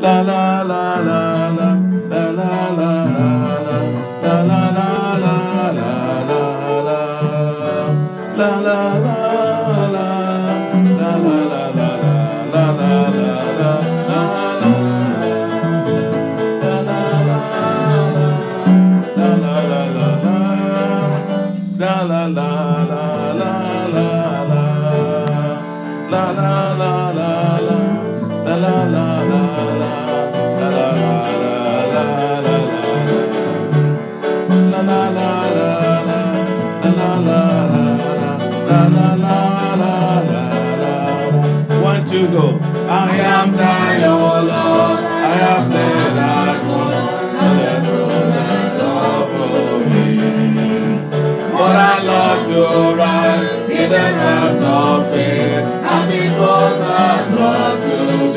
la la la la.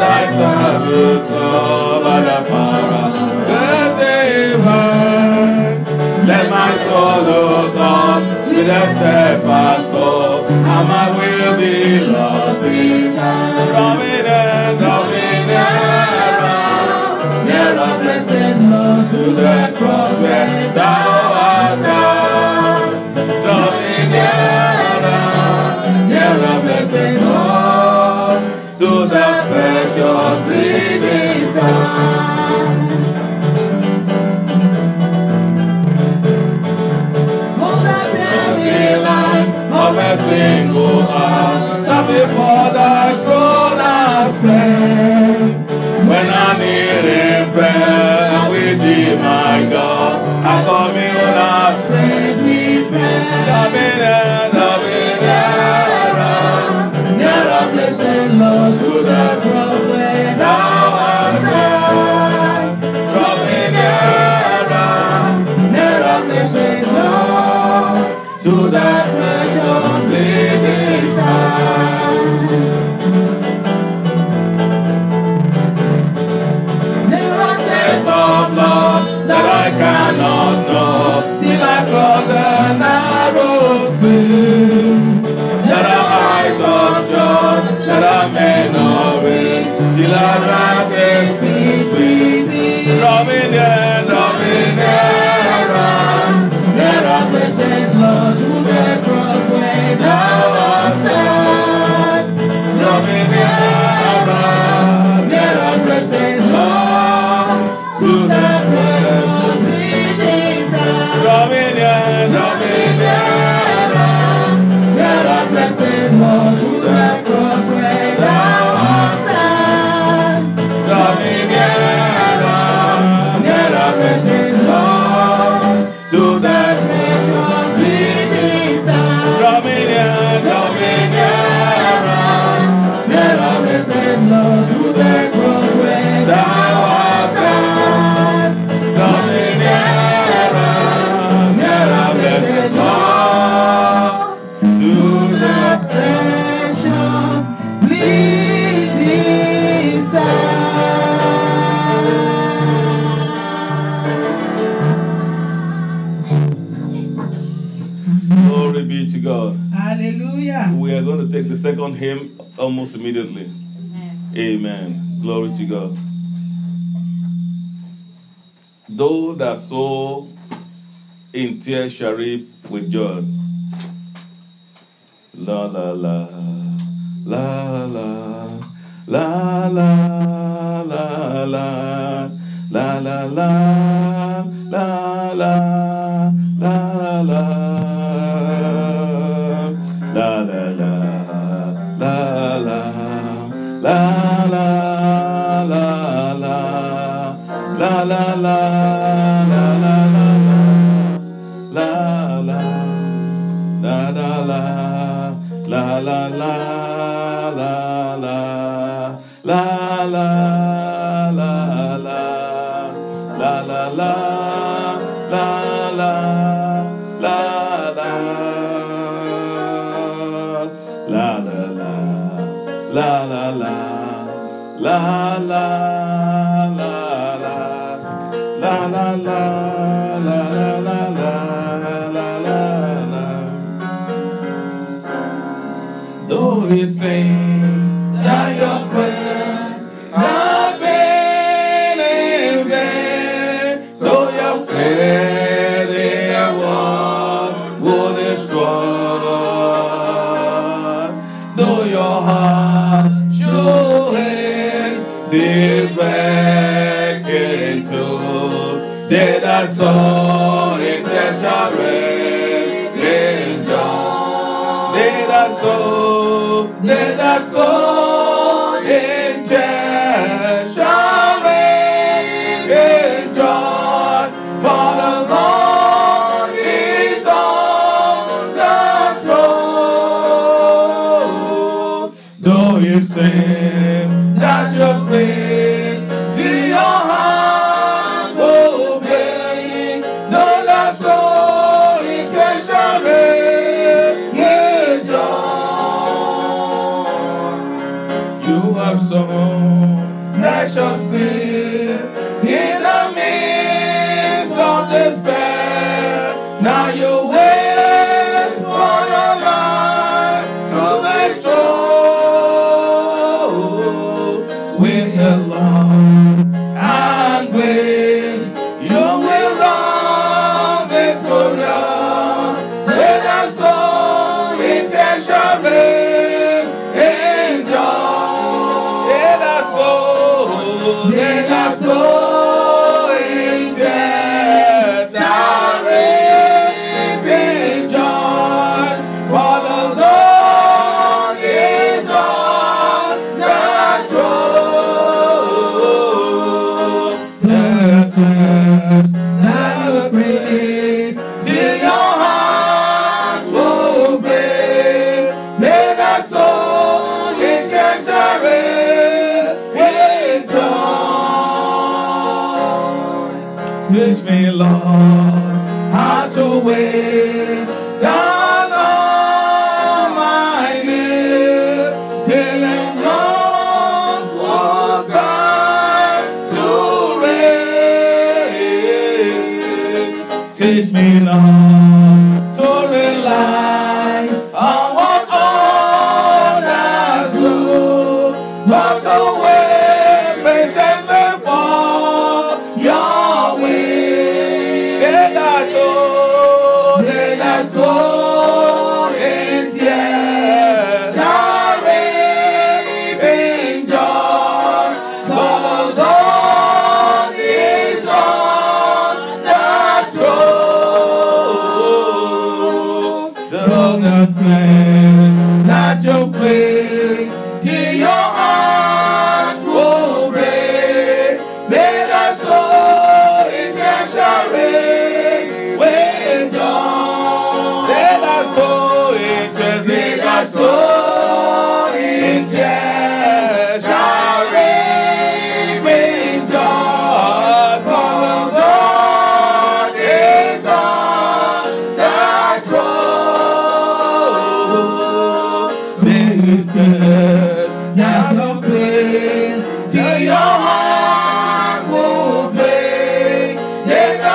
thy service, the of heaven. Let my soul, O with a steadfast hope, and my will be lost in of the to the cross where thou single hour that before thy throne I stand. When I kneel in prayer with thee, my God, I commune as praise we fair. I've been there, I've been there, never place in love to thy almost immediately. Amen. Amen. Glory to God. Though that soul in tears shall reap with joy.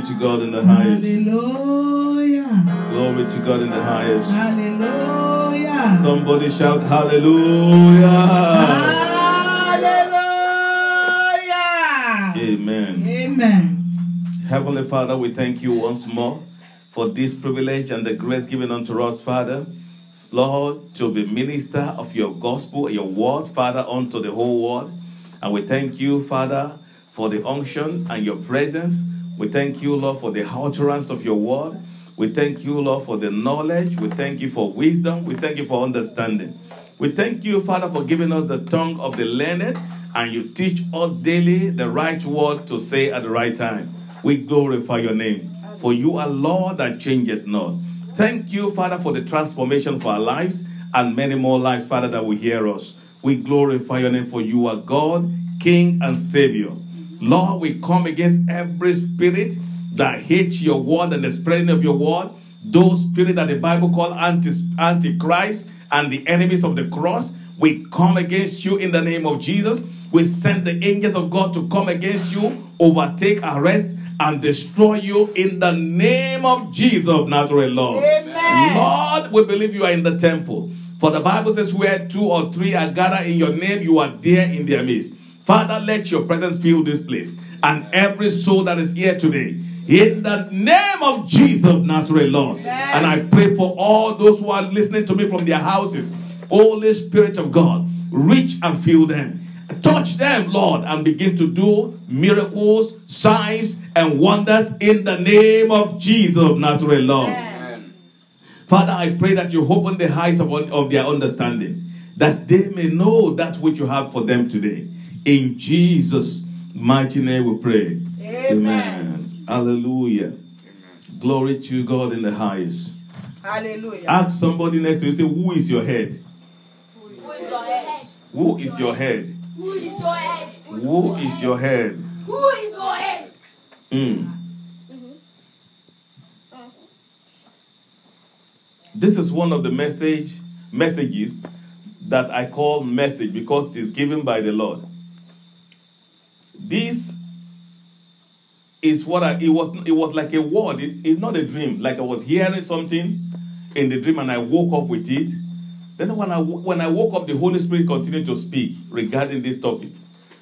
be to God in the highest. Hallelujah. Glory to God in the highest. Hallelujah. Somebody shout hallelujah. Amen. Amen. Heavenly Father, we thank you once more for this privilege and the grace given unto us, Father. Lord, to be minister of your gospel, your word, Father, unto the whole world. And we thank you, Father, for the unction and your presence. We thank you, Lord, for the utterance of your word. We thank you, Lord, for the knowledge. We thank you for wisdom. We thank you for understanding. We thank you, Father, for giving us the tongue of the learned, and you teach us daily the right word to say at the right time. We glorify your name, for you are Lord that changeth not. Thank you, Father, for the transformation for our lives and many more lives, Father, that will hear us. We glorify your name, for you are God, King, and Savior. Lord, we come against every spirit that hates your word and the spreading of your word. Those spirits that the Bible call anti antichrist and the enemies of the cross. We come against you in the name of Jesus. We send the angels of God to come against you, overtake, arrest, and destroy you in the name of Jesus of Nazareth, Lord. Amen. Lord, we believe you are in the temple. For the Bible says, where two or three are gathered in your name, you are there in their midst. Father, let your presence fill this place and every soul that is here today. In the name of Jesus of Nazareth, Lord. And I pray for all those who are listening to me from their houses. Holy Spirit of God, reach and fill them. Touch them, Lord, and begin to do miracles, signs, and wonders in the name of Jesus of Nazareth, Lord. Father, I pray that you open the eyes of, of their understanding, that they may know that which you have for them today. In Jesus' mighty name we pray. Amen. Hallelujah. Glory to God in the highest. Hallelujah. Ask somebody next to you, say, Who is your head? Who is your head? Who is your head? Who is your head? Who is your head? Who is your head? Mm. This is one of the message messages that I call message because it is given by the Lord. This is what I it was it was like a word. It- it's not a dream. Like I was hearing something in the dream and I woke up with it. Then when I when I woke up, the Holy Spirit continued to speak regarding this topic,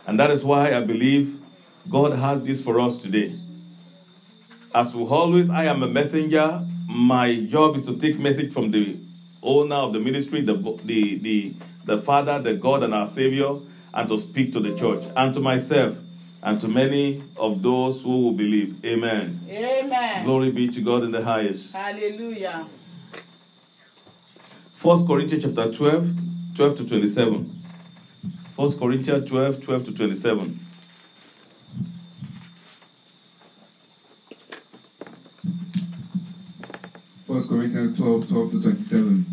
and that is why I believe God has this for us today. As we always, I am a messenger. My job is to take message from the owner of the ministry, the the the, the Father, the God, and our Savior, and to speak to the church and to myself and to many of those who will believe. Amen. Amen. Glory be to God in the highest. Hallelujah. First Corinthians chapter 12, 12 to 27. First Corinthians 12, 12 to 27. First Corinthians 12, 12 to 27.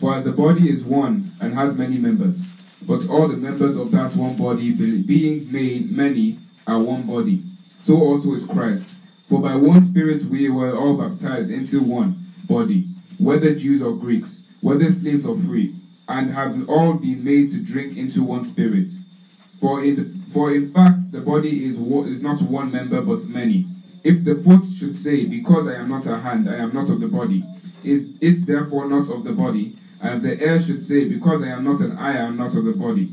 For as the body is one and has many members, but all the members of that one body, being made many, are one body, so also is Christ. For by one Spirit we were all baptized into one body, whether Jews or Greeks, whether slaves or free, and have all been made to drink into one Spirit. For in, the, for in fact the body is, is not one member but many. If the foot should say, Because I am not a hand, I am not of the body, is it therefore not of the body? And if the ear should say, Because I am not an eye, I am not of the body,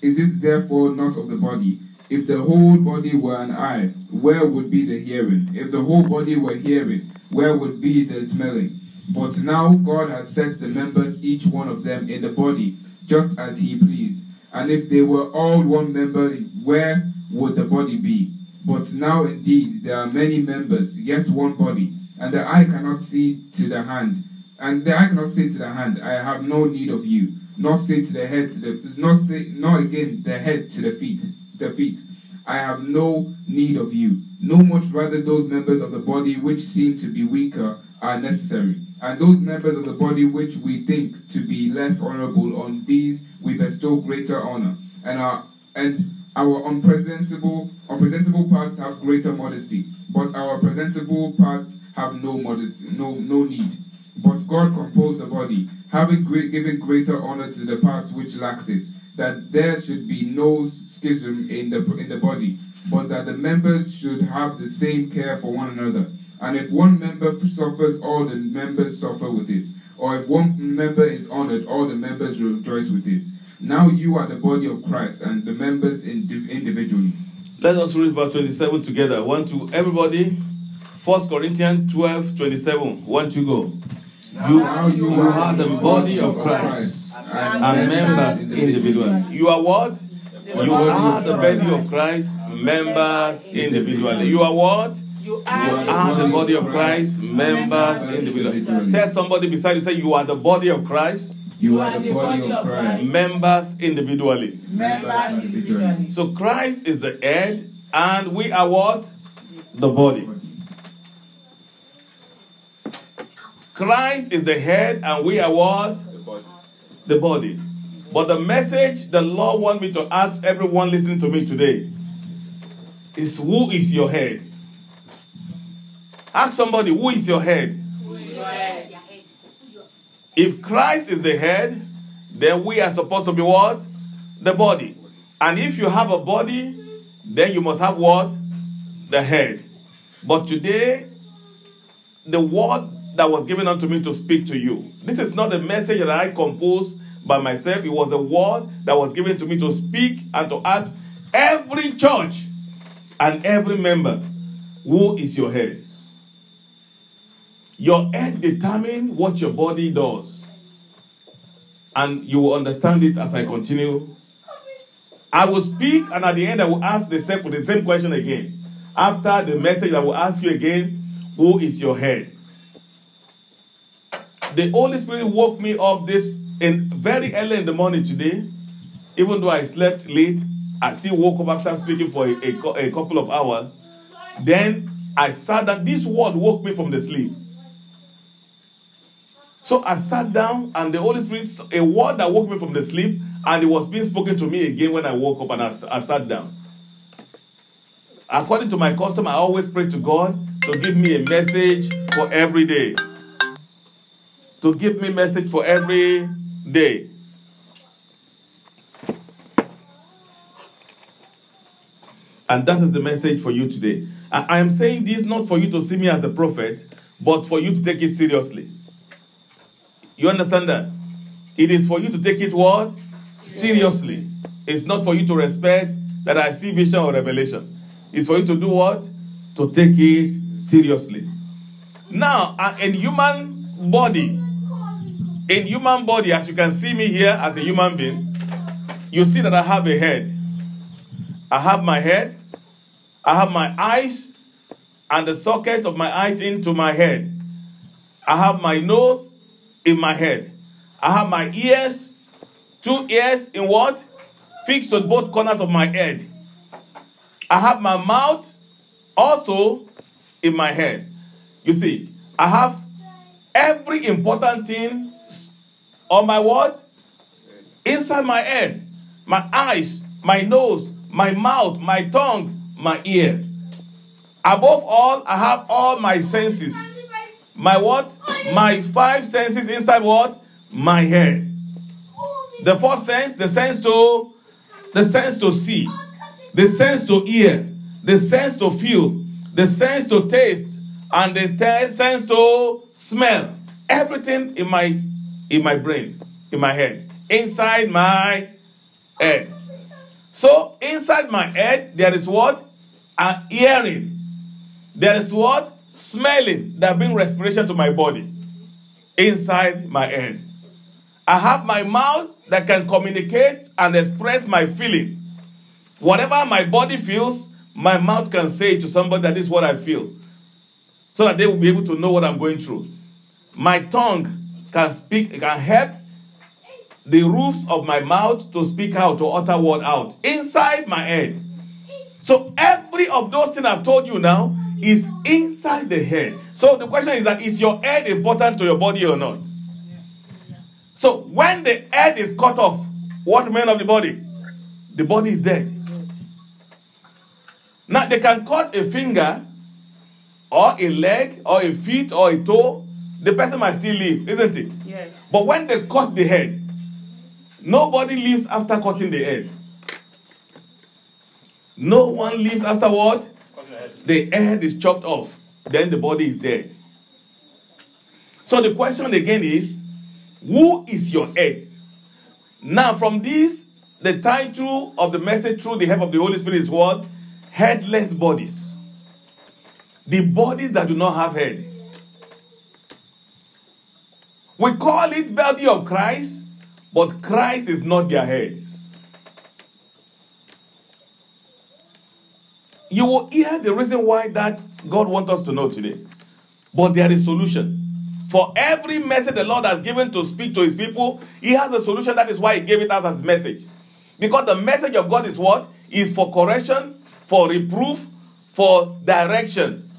is it therefore not of the body? If the whole body were an eye, where would be the hearing? If the whole body were hearing, where would be the smelling? But now God has set the members, each one of them, in the body, just as He pleased. And if they were all one member, where would the body be? But now indeed there are many members, yet one body. And the eye cannot see to the hand, and the cannot say to the hand, I have no need of you, Not say to the head to the nor say not again the head to the feet, the feet. I have no need of you. No much rather those members of the body which seem to be weaker are necessary. And those members of the body which we think to be less honorable, on these we bestow greater honor. And our and our unpresentable unpresentable parts have greater modesty, but our presentable parts have no modesty, no no need. But God composed the body, having great, given greater honor to the parts which lacks it, that there should be no schism in the in the body, but that the members should have the same care for one another. And if one member suffers, all the members suffer with it. Or if one member is honored, all the members rejoice with it. Now you are the body of Christ, and the members indi- individually. Let us read verse 27 together. One, two, everybody. 1 Corinthians 12, 27. One, two, go. You, Now you you are the body of Christ and members individually. You are what? You are the body of Christ, members individually. You are what? You You are are the body of Christ, members individually. Tell somebody beside you, say, You are the body of Christ, You are the body of Christ. members individually. members individually. So Christ is the head, and we are what? The body. Christ is the head, and we are what? The body. But the message the Lord wants me to ask everyone listening to me today is who is your head? Ask somebody, who is your head? If Christ is the head, then we are supposed to be what? The body. And if you have a body, then you must have what? The head. But today, the word that was given unto me to speak to you. This is not a message that I composed by myself. It was a word that was given to me to speak and to ask every church and every member, who is your head? Your head determines what your body does. And you will understand it as I continue. I will speak, and at the end, I will ask the same, the same question again. After the message, I will ask you again, who is your head? The Holy Spirit woke me up this in very early in the morning today. Even though I slept late, I still woke up after speaking for a, a, a couple of hours. Then I sat down. This word woke me from the sleep. So I sat down, and the Holy Spirit, a word that woke me from the sleep, and it was being spoken to me again when I woke up and I, I sat down. According to my custom, I always pray to God to give me a message for every day. To give me message for every day. And that is the message for you today. I, am saying this not for you to see me as a prophet, but for you to take it seriously. You understand that? It is for you to take it what? Seriously. It's not for you to respect that I see vision or revelation. It's for you to do what? To take it seriously. Now, in human body, in human body, as you can see me here as a human being, you see that I have a head. I have my head. I have my eyes and the socket of my eyes into my head. I have my nose in my head. I have my ears, two ears in what? Fixed on both corners of my head. I have my mouth also in my head. You see, I have every important thing on my what? Inside my head. My eyes, my nose, my mouth, my tongue, my ears. Above all, I have all my senses. My what? My five senses inside what? My head. The first sense, the sense to the sense to see, the sense to hear, the sense to feel, the sense to taste, and the sense to smell. Everything in my in my brain, in my head, inside my head. So inside my head, there is what? A hearing. There is what? Smelling that brings respiration to my body. Inside my head. I have my mouth that can communicate and express my feeling. Whatever my body feels, my mouth can say to somebody that this is what I feel. So that they will be able to know what I'm going through. My tongue can speak, it can help the roofs of my mouth to speak out, to utter word out inside my head. So every of those things I've told you now is inside the head. So the question is that is your head important to your body or not? So when the head is cut off, what remains of the body? The body is dead. Now they can cut a finger or a leg or a feet or a toe, the person might still live, isn't it? Yes. But when they cut the head, nobody lives after cutting the head. No one lives after what? The head is chopped off. Then the body is dead. So the question again is who is your head? Now, from this, the title of the message through the help of the Holy Spirit is what? headless bodies. The bodies that do not have head. We call it body of Christ, but Christ is not their heads. You will hear the reason why that God wants us to know today. But there is solution. For every message the Lord has given to speak to his people, he has a solution. That is why he gave it as message. Because the message of God is what? Is for correction, for reproof, for direction.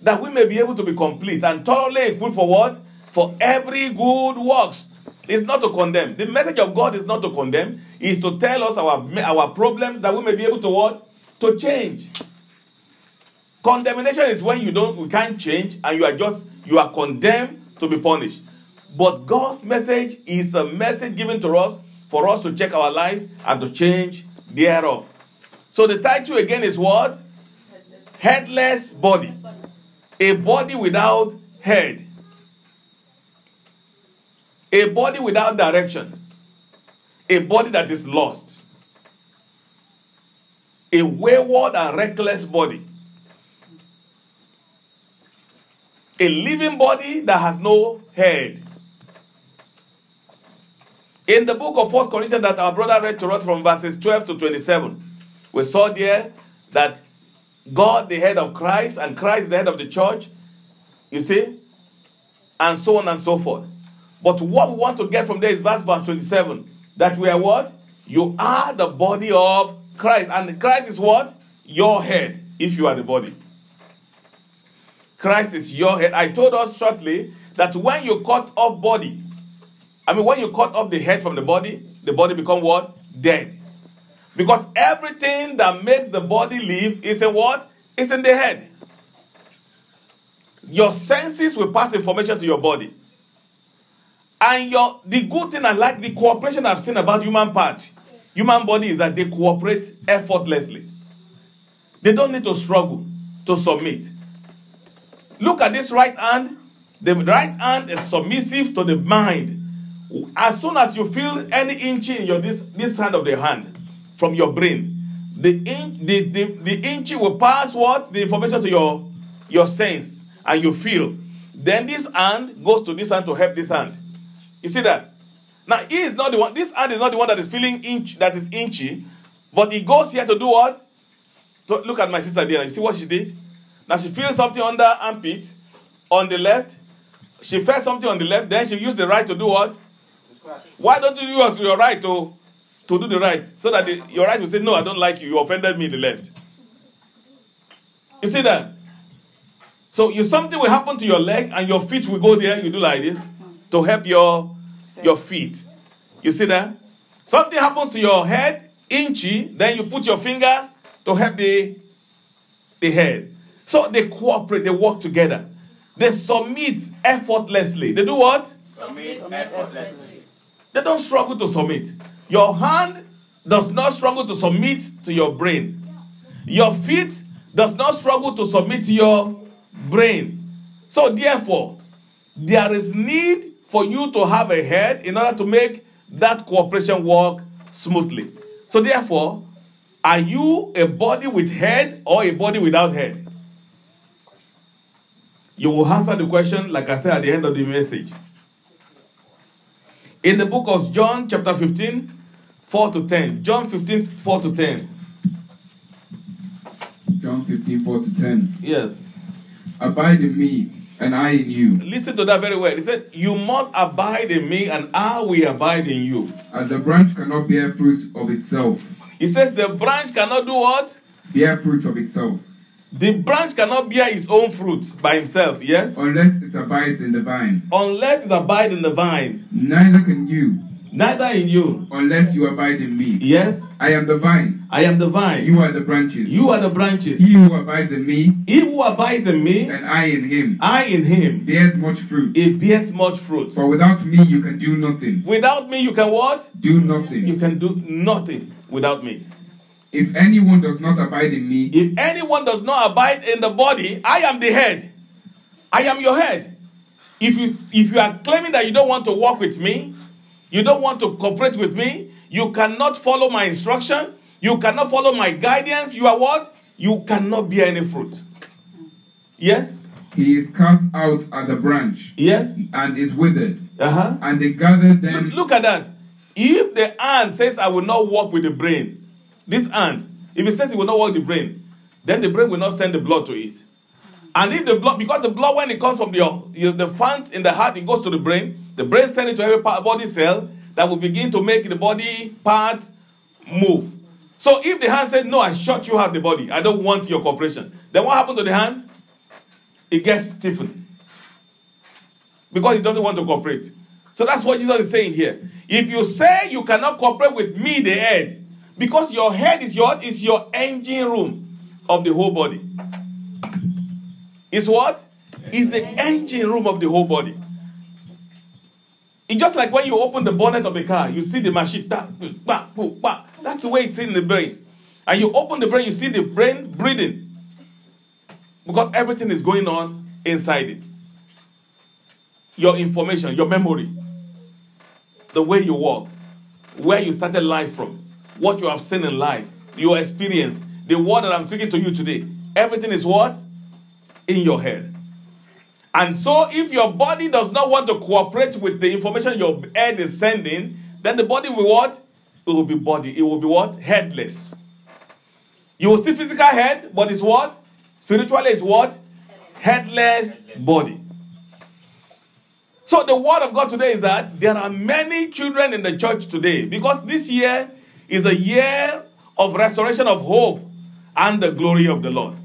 That we may be able to be complete and thoroughly equipped for what? For every good works. It's not to condemn. The message of God is not to condemn, it's to tell us our, our problems that we may be able to what? To change. Condemnation is when you don't you can't change and you are just you are condemned to be punished. But God's message is a message given to us for us to check our lives and to change thereof. So the title again is what? Headless body. A body without head. A body without direction. A body that is lost. A wayward and reckless body. A living body that has no head. In the book of 1 Corinthians that our brother read to us from verses 12 to 27, we saw there that God, the head of Christ, and Christ, the head of the church, you see, and so on and so forth. But what we want to get from there is verse, verse 27 that we are what? You are the body of Christ. And Christ is what? Your head, if you are the body. Christ is your head. I told us shortly that when you cut off body, I mean, when you cut off the head from the body, the body become what? Dead. Because everything that makes the body live is in what? It's in the head. Your senses will pass information to your bodies. And your the good thing I like the cooperation I've seen about human part, human body is that they cooperate effortlessly. They don't need to struggle to submit. Look at this right hand. The right hand is submissive to the mind. As soon as you feel any inch in your this, this hand of the hand from your brain, the inch the, the, the inch will pass what? The information to your your sense and you feel. Then this hand goes to this hand to help this hand. You see that? Now he is not the one, this hand is not the one that is feeling inch that is inchy, but he goes here to do what? To look at my sister there. You see what she did? Now she feels something under armpit on the left. She felt something on the left, then she used the right to do what? Why don't you use your right to, to do the right? So that the, your right will say, No, I don't like you. You offended me, the left. You see that? So you something will happen to your leg and your feet will go there. You do like this to help your your feet. You see that? Something happens to your head, inchy, then you put your finger to help the, the head. So they cooperate, they work together. They submit effortlessly. They do what? Submit effortlessly. They don't struggle to submit. Your hand does not struggle to submit to your brain. Your feet does not struggle to submit to your brain. So therefore, there is need for you to have a head in order to make that cooperation work smoothly. So therefore, are you a body with head or a body without head? You will answer the question, like I said at the end of the message. In the book of John, chapter 15, 4 to 10. John 15, 4 to 10. John 15, 4 to 10. Yes. Abide in me, and I in you. Listen to that very well. He said, You must abide in me, and I will abide in you. As the branch cannot bear fruit of itself, He says, The branch cannot do what? bear fruit of itself, The branch cannot bear its own fruit by himself, yes? unless it abides in the vine. Unless it abides in the vine. Neither can you, Neither in you. unless you abide in me. Yes? I am the vine, I am the vine. you are the branches. You are the branches. He who abides in me, He who abides in me, and I in him, I in him, bears much fruit. it bears much fruit. For without me you can do nothing. Without me, you can what? Do nothing. You can do nothing without me. If anyone does not abide in me, If anyone does not abide in the body, I am the head. I am your head. If you if you are claiming that you don't want to walk with me, you don't want to cooperate with me, you cannot follow my instruction, you cannot follow my guidance, you are what? you cannot bear any fruit. Yes? He is cast out as a branch Yes? and is withered, Uh-huh. and they gather them. Look, look at that. If the ant says, I will not work with the brain, this ant, if it says it will not work with the brain, then the brain will not send the blood to it. And if the blood, because the blood, when it comes from your the fans in the heart, it goes to the brain. The brain sends it to every part, body cell that will begin to make the body part move. So if the hand said, No, I shut you out the body, I don't want your cooperation, then what happened to the hand? It gets stiffened because it doesn't want to cooperate. So that's what Jesus is saying here. If you say you cannot cooperate with me, the head, because your head is your is your engine room of the whole body. Is what? Is the engine room of the whole body. It's just like when you open the bonnet of a car, you see the machine. That's the way it's in the brain. And you open the brain, you see the brain breathing. Because everything is going on inside it. Your information, your memory, the way you walk, where you started life from, what you have seen in life, your experience, the word that I'm speaking to you today. Everything is what? In your head. And so, if your body does not want to cooperate with the information your head is sending, then the body will what? It will be body. It will be what? Headless. You will see physical head, but it's what? Spiritually, it's what? Headless body. So the word of God today is that there are many children in the church today because this year is a year of restoration of hope and the glory of the Lord.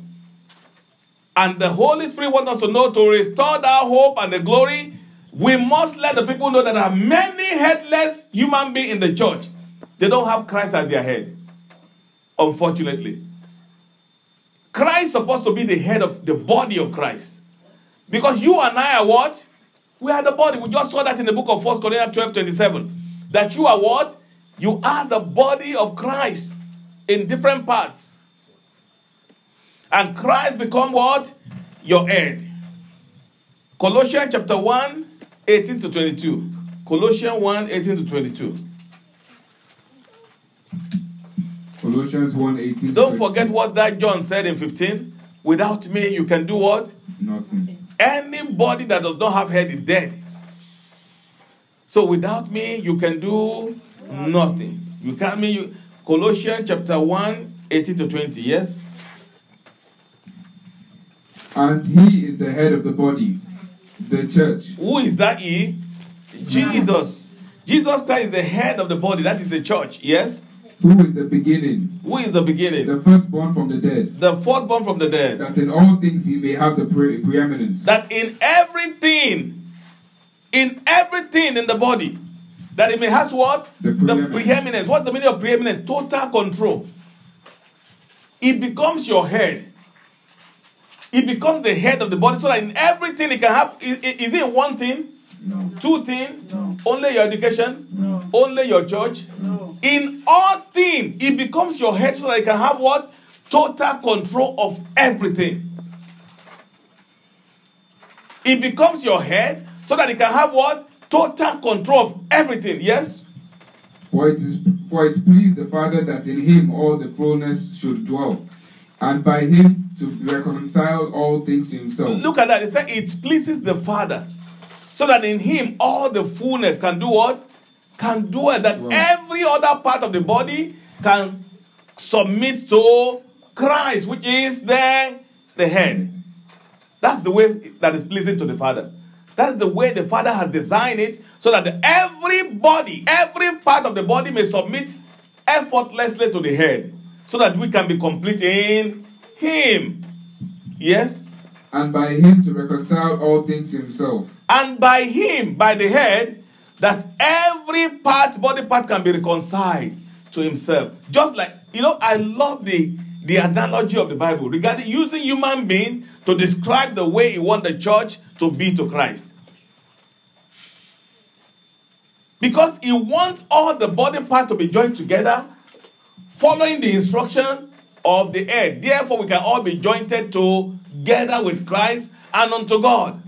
And the Holy Spirit wants us to know to restore that hope and the glory. We must let the people know that there are many headless human beings in the church. They don't have Christ as their head. Unfortunately. Christ is supposed to be the head of the body of Christ. Because you and I are what? We are the body. We just saw that in the book of 1 Corinthians 12 27. That you are what? You are the body of Christ in different parts. And Christ become what? Your head. Colossians chapter 1, 18 to 22. Colossians 1, 18 to 22. Colossians 1 18. Don't forget what that John said in 15. Without me, you can do what? Nothing. Anybody that does not have head is dead. So without me, you can do nothing. You can't mean you. Colossians chapter 1, 18 to 20. Yes? And he is the head of the body, the church, Who is that he? Jesus. Jesus Christ is the head of the body. That is the church. Yes? who is the beginning, Who is the beginning? the firstborn from the dead, The firstborn from the dead. that in all things he may have the pre- preeminence. That in everything, in everything in the body, that it may has what? The The preeminence. preeminence. What's the meaning of preeminence? Total control. It becomes your head. It becomes the head of the body so that in everything it can have. Is, is it one thing? no. Two things? No. Only your education? No. Only your church? No. In all things, it becomes your head so that it can have what? Total control of everything. It becomes your head so that it can have what? Total control of everything. Yes? For it is for it pleased the Father that in him all the fullness should dwell, and by him to reconcile all things to himself. Look at that. It said it pleases the Father so that in him all the fullness can do what? Can do it. That Wow. every other part of the body can submit to Christ, which is the, the head. That's the way that is pleasing to the Father. That's the way the Father has designed it so that the, every body, every part of the body may submit effortlessly to the head so that we can be complete in Him. Yes? And by him to reconcile all things himself. And by Him, by the head, that every part, body part can be reconciled to Himself. Just like, you know, I love the, the analogy of the Bible regarding using human being to describe the way He want the church to be to Christ. Because He wants all the body part to be joined together, following the instruction of the head. Therefore, we can all be jointed together with Christ and unto God.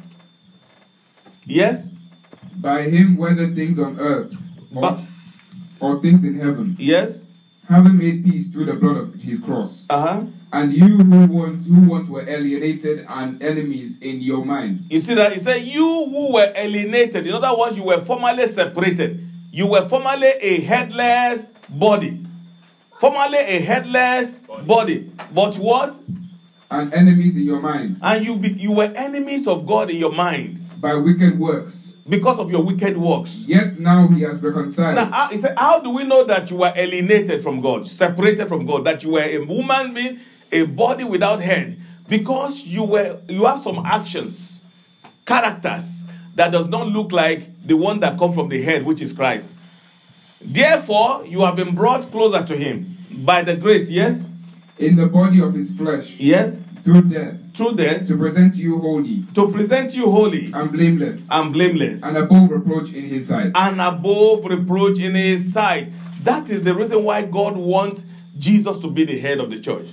Yes? By him whether things on earth or, But- or things in heaven, Yes? having made peace through the blood of his cross, Uh huh. And you who once who once were alienated and enemies in your mind, You see that? He said, You who were alienated, in other words, you were formerly separated. You were formerly a headless body. Formerly a headless body. But what? and enemies in your mind, And you, be, you were enemies of God in your mind by wicked works. because of your wicked works. Yet now he has reconciled. Now, how, he said, How do we know that you were alienated from God, separated from God, that you were a woman being, a body without head? Because you were you have some actions, characters that does not look like the one that come from the head, which is Christ. Therefore, you have been brought closer to him by the grace, yes? in the body of his flesh, Yes, through death, through death, to present you holy to present you holy and blameless and blameless. and above reproach in his sight. and above reproach in his sight. That is the reason why God wants Jesus to be the head of the church.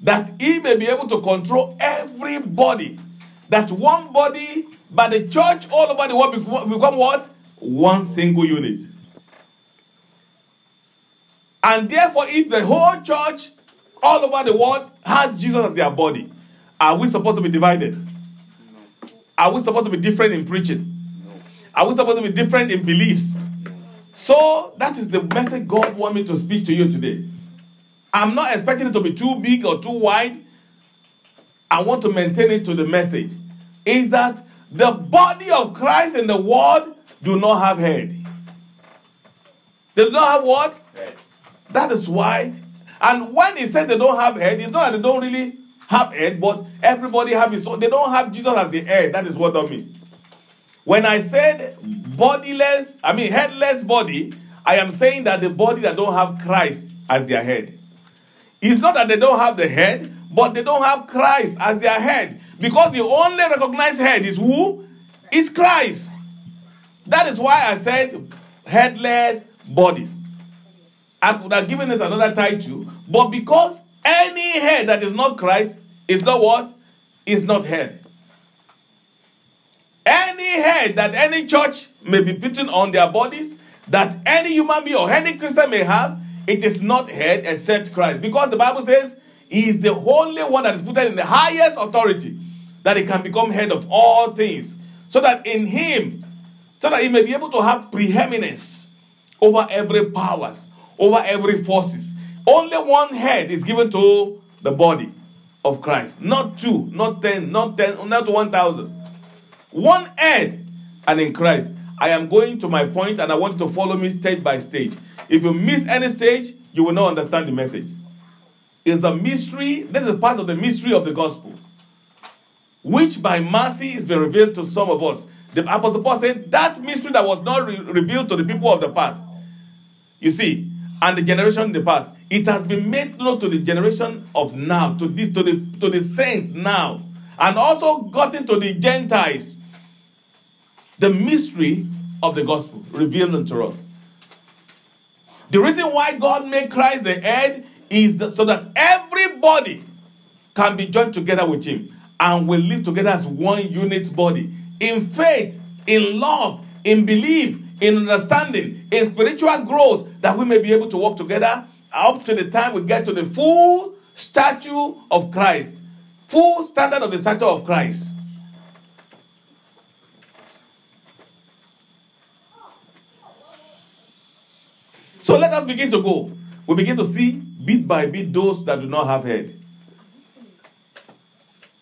That he may be able to control everybody. That one body, but the church all over the world become, become what? One single unit. And therefore, if the whole church all over the world has Jesus as their body, are we supposed to be divided? No. Are we supposed to be different in preaching? No. Are we supposed to be different in beliefs? No. So that is the message God wants me to speak to you today. I'm not expecting it to be too big or too wide. I want to maintain it to the message. Is that the body of Christ in the world do not have head. They do not have what? That is why. And when he said they don't have head, it's not that they don't really have head, but everybody have his own. They don't have Jesus as the head. That is what I mean. When I said bodiless, I mean headless body, I am saying that the body that don't have Christ as their head. It's not that they don't have the head, but they don't have Christ as their head. Because the only recognized head is who? Is Christ. That is why I said headless bodies. I could have given it another title, but because any head that is not Christ is not what? Is not head. Any head that any church may be putting on their bodies, that any human being or any Christian may have, it is not head except Christ. Because the Bible says he is the only one that is put in the highest authority, that he can become head of all things. So that in him, so that he may be able to have preeminence over every powers, over every forces. Only one head is given to the body of Christ. Not two, not ten, not ten, not one thousand. One head, and in Christ. I am going to my point, and I want you to follow me stage by stage. If you miss any stage, you will not understand the message. It's a mystery. This is part of the mystery of the gospel, which by mercy is been revealed to some of us. The Apostle Paul said that mystery that was not re- revealed to the people of the past. You see, and the generation in the past, it has been made known to the generation of now, to this, to the to the saints now, and also gotten to the Gentiles. The mystery of the gospel revealed unto us. The reason why God made Christ the head is so that everybody can be joined together with Him and will live together as one unit body in faith, in love, in belief, in understanding, in spiritual growth, that we may be able to work together up to the time we get to the full statue of Christ, full standard of the statue of Christ. So let us begin to go. We begin to see bit by bit those that do not have head.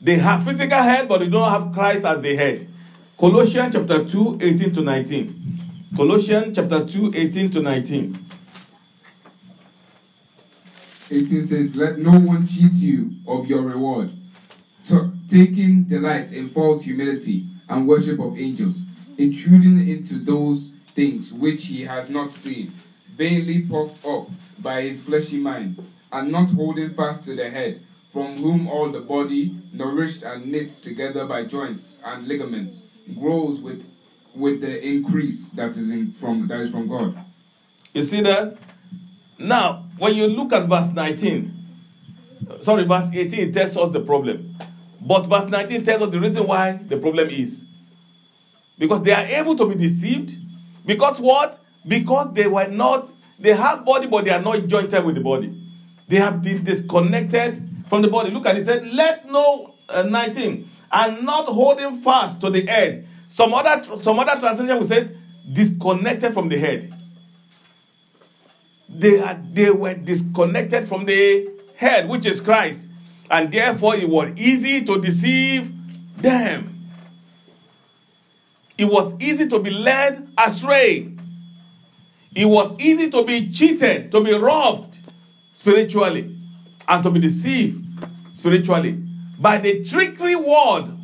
They have physical head, but they don't have Christ as the head. Colossians chapter 2, 18 to 19. Colossians chapter 2, 18 to 19. 18 says, Let no one cheat you of your reward, so, taking delight in false humility and worship of angels, intruding into those things which he has not seen, vainly puffed up by his fleshy mind, and not holding fast to the head, from whom all the body, nourished and knit together by joints and ligaments, grows with with the increase that is in from that is from God. You see that? Now, when you look at verse 19, sorry, verse 18, it tells us the problem. But verse 19 tells us the reason why the problem is. Because they are able to be deceived. Because what? Because they were not, they have body, but they are not jointed with the body. They have been disconnected from the body. Look at it. It said, Let no uh, 19 and not holding fast to the head. Some other some other translation will say disconnected from the head. They are they were disconnected from the head, which is Christ, and therefore it was easy to deceive them. It was easy to be led astray. It was easy to be cheated, to be robbed spiritually, and to be deceived spiritually by the trickery word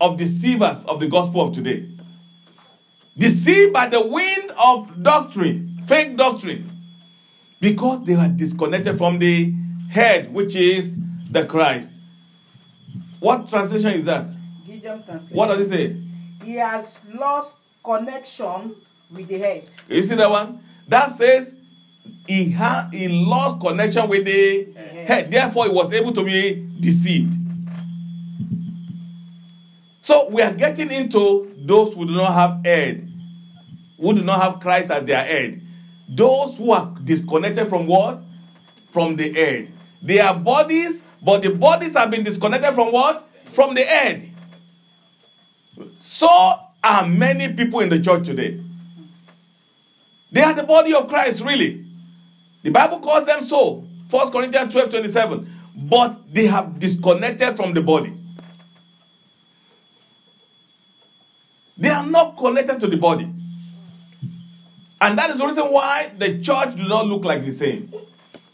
of deceivers of the gospel of today. Deceived by the wind of doctrine, fake doctrine, because they are disconnected from the head, which is the Christ. What translation is that? Translation. What does it say? He has lost connection with the head. You see that one? That says he had he lost connection with the head. Therefore, he was able to be deceived. So we are getting into those who do not have head, who do not have Christ as their head. Those who are disconnected from what? From the head. They are bodies, but the bodies have been disconnected from what? From the head. So are many people in the church today. They are the body of Christ, really. The Bible calls them so. 1 Corinthians 12 27. But they have disconnected from the body. They are not connected to the body. And that is the reason why the church do not look like the same.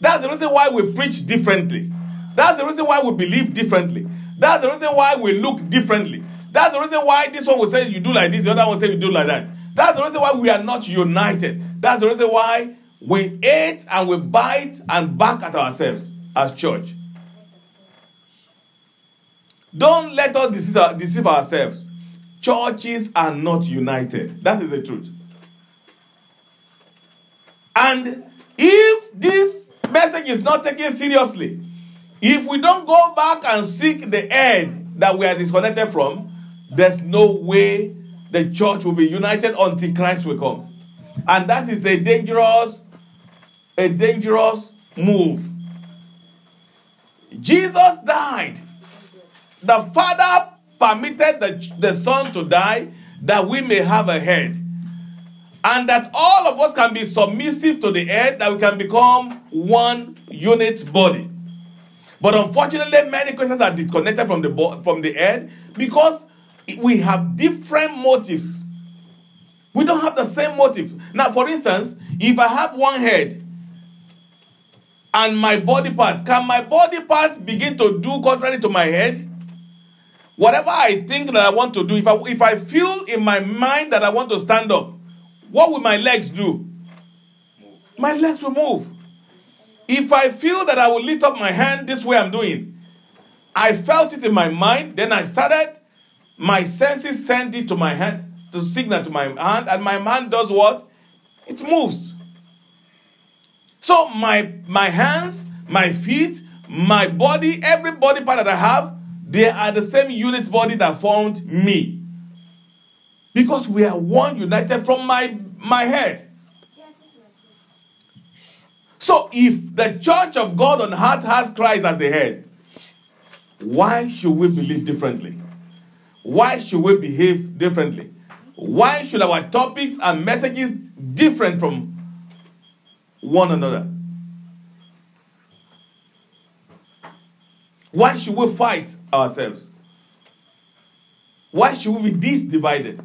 That's the reason why we preach differently. That's the reason why we believe differently. That's the reason why we look differently. That's the reason why this one will say you do like this, the other one will say you do like that. That's the reason why we are not united. That's the reason why we hate and we bite and back at ourselves as church. Don't let us deceive ourselves. Churches are not united. That is the truth. And if this message is not taken seriously, if we don't go back and seek the end that we are disconnected from, there's no way the church will be united until Christ will come. And that is a dangerous, a dangerous move. Jesus died. The Father permitted the, the Son to die that we may have a head. And that all of us can be submissive to the head, that we can become one unit body. But unfortunately, many Christians are disconnected from the, from the head because we have different motives. We don't have the same motive. Now, for instance, if I have one head and my body part, can my body part begin to do contrary to my head? Whatever I think that I want to do, if I, if I feel in my mind that I want to stand up, what will my legs do? My legs will move. If I feel that I will lift up my hand this way I'm doing, I felt it in my mind, then I started, my senses send it to my hand, to signal to my hand, and my hand does what? It moves. So my my hands, my feet, my body, every body part that I have, they are the same unit body that formed me. Because we are one united from my my head. So if the church of God on earth has Christ as the head, why should we believe differently? Why should we behave differently? Why should our topics and messages different from one another? Why should we fight ourselves? Why should we be this divided?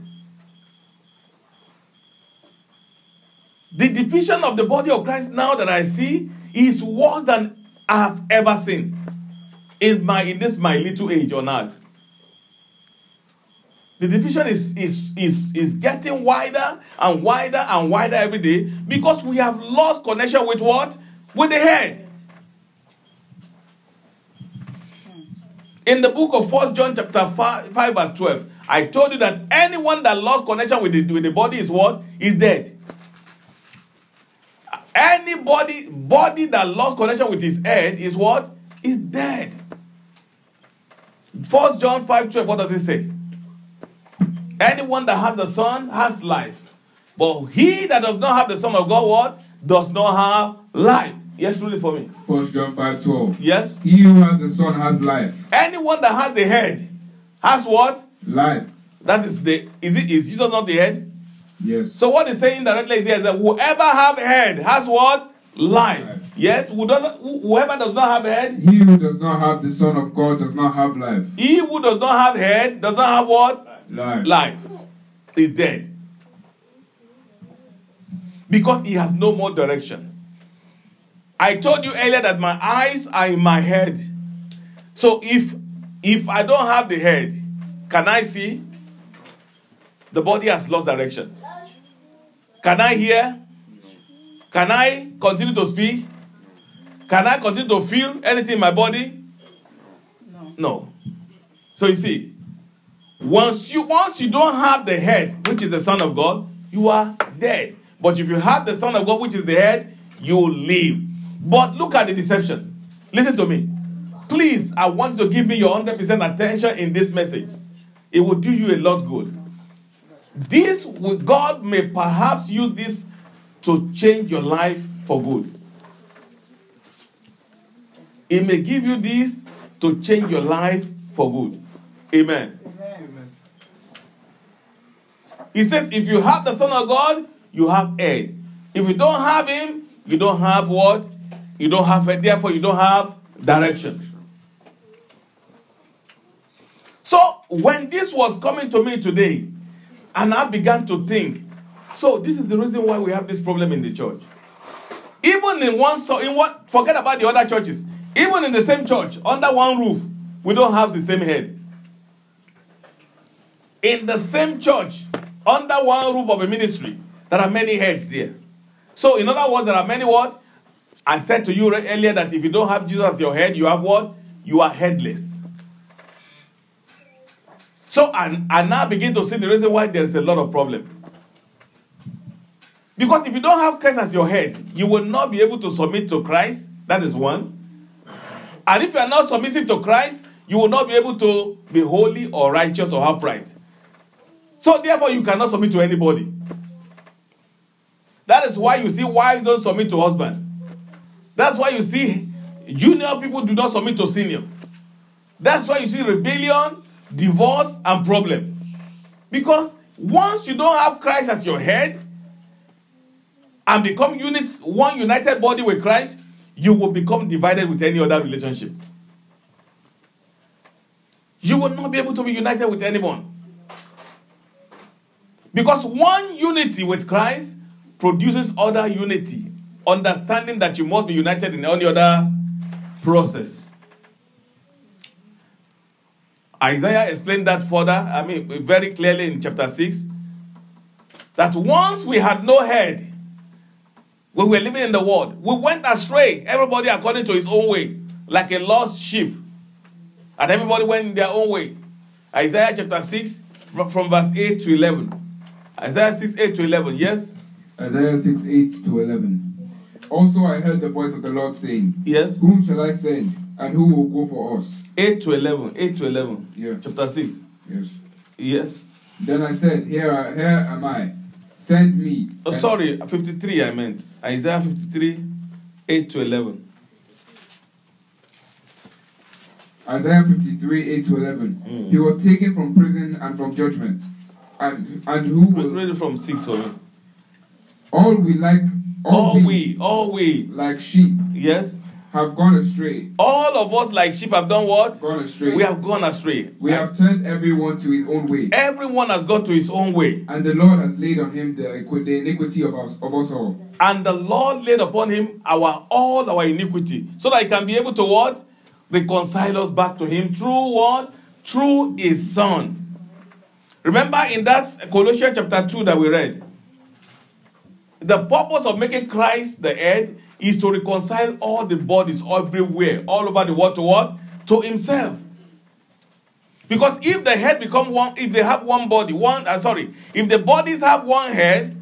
The division of the body of Christ now that I see is worse than I have ever seen in my in this my little age on earth. The division is, is, is, is getting wider and wider and wider every day because we have lost connection with what? With the head. In the book of 1 John chapter 5, 5 verse 12, I told you that anyone that lost connection with the, with the body is what? Is dead. Anybody body that lost connection with his head is what? Is dead. 1 John 5 12, what does it say? Anyone that has the Son has life. But he that does not have the Son of God, what? Does not have life. Yes, read it for me. 1 John 5 12. Yes. He who has the Son has life. Anyone that has the head has what? Life. That is the is it is Jesus not the head? Yes. So what is saying directly is there is that whoever have head has what? Life. Life. Yes, who doesn't whoever does not have head, He who does not have the Son of God does not have life. he who does not have head does not have what? Life. Life. Is dead. Because he has no more direction. I told you earlier that my eyes are in my head. So if if I don't have the head, can I see? The body has lost direction. Can I hear? Can I continue to speak? Can I continue to feel anything in my body? No. No. So you see, once you once you don't have the head, which is the Son of God, you are dead. But if you have the Son of God, which is the head, you live. But look at the deception. Listen to me. Please, I want you to give me your 100% attention in this message. It will do you a lot good. This will, God may perhaps use this to change your life for good. He may give you this to change your life for good. Amen. Amen. He says, if you have the Son of God, you have head. If you don't have Him, you don't have what? You don't have. Therefore, you don't have direction. So, when this was coming to me today, and I began to think, so this is the reason why we have this problem in the church. Even in one, so in what? Forget about the other churches. Even in the same church, under one roof, we don't have the same head in the same church, under one roof of a ministry, there are many heads there. So, in other words, there are many what? I said to you earlier that if you don't have Jesus as your head, you have what? You are headless. So, and I now begin to see the reason why there is a lot of problem. Because if you don't have Christ as your head, you will not be able to submit to Christ. That is one. And if you are not submissive to Christ, you will not be able to be holy or righteous or upright. So therefore, you cannot submit to anybody. That is why you see wives don't submit to husband. That's why you see junior people do not submit to senior. That's why you see rebellion, divorce, and problem. Because once you don't have Christ as your head and become unit, one united body with Christ, you will become divided with any other relationship. You will not be able to be united with anyone. Because one unity with Christ produces other unity, understanding that you must be united in any other process. Isaiah explained that further, I mean, very clearly in chapter 6, that once we had no head, we were living in the world, we went astray, everybody according to his own way, like a lost sheep. And everybody went in their own way. Isaiah chapter 6, from, from verse 8 to 11. Isaiah 6, 8 to 11, yes? Isaiah 6 8 to 11. Also, I heard the voice of the Lord saying, Yes? Whom shall I send, and who will go for us? 8 to 11. 8 to 11. Yeah. Chapter 6. Yes. Yes. Then I said, Here, I- here am I. Send me. Oh, sorry, 53 I meant. Isaiah 53, 8 to 11. Isaiah 53 8 to 11. Mm. He was taken from prison and from judgment. And, and who will. read it from 6 for me. All we like. All, we, all we, like sheep yes? have gone astray. All of us, like sheep, have done what? Gone astray. We have gone astray. We have turned everyone to his own way. Everyone has gone to his own way. And the Lord has laid on him the, the iniquity of us, of us all. And the Lord laid upon him our all our iniquity, so that he can be able to what? Reconcile us back to him through what? Through his son. Remember in that Colossians chapter 2 that we read, the purpose of making Christ the head is to reconcile all the bodies everywhere, all over the world to what? To himself. Because if the head become one, if they have one body, one, uh, sorry, if the bodies have one head,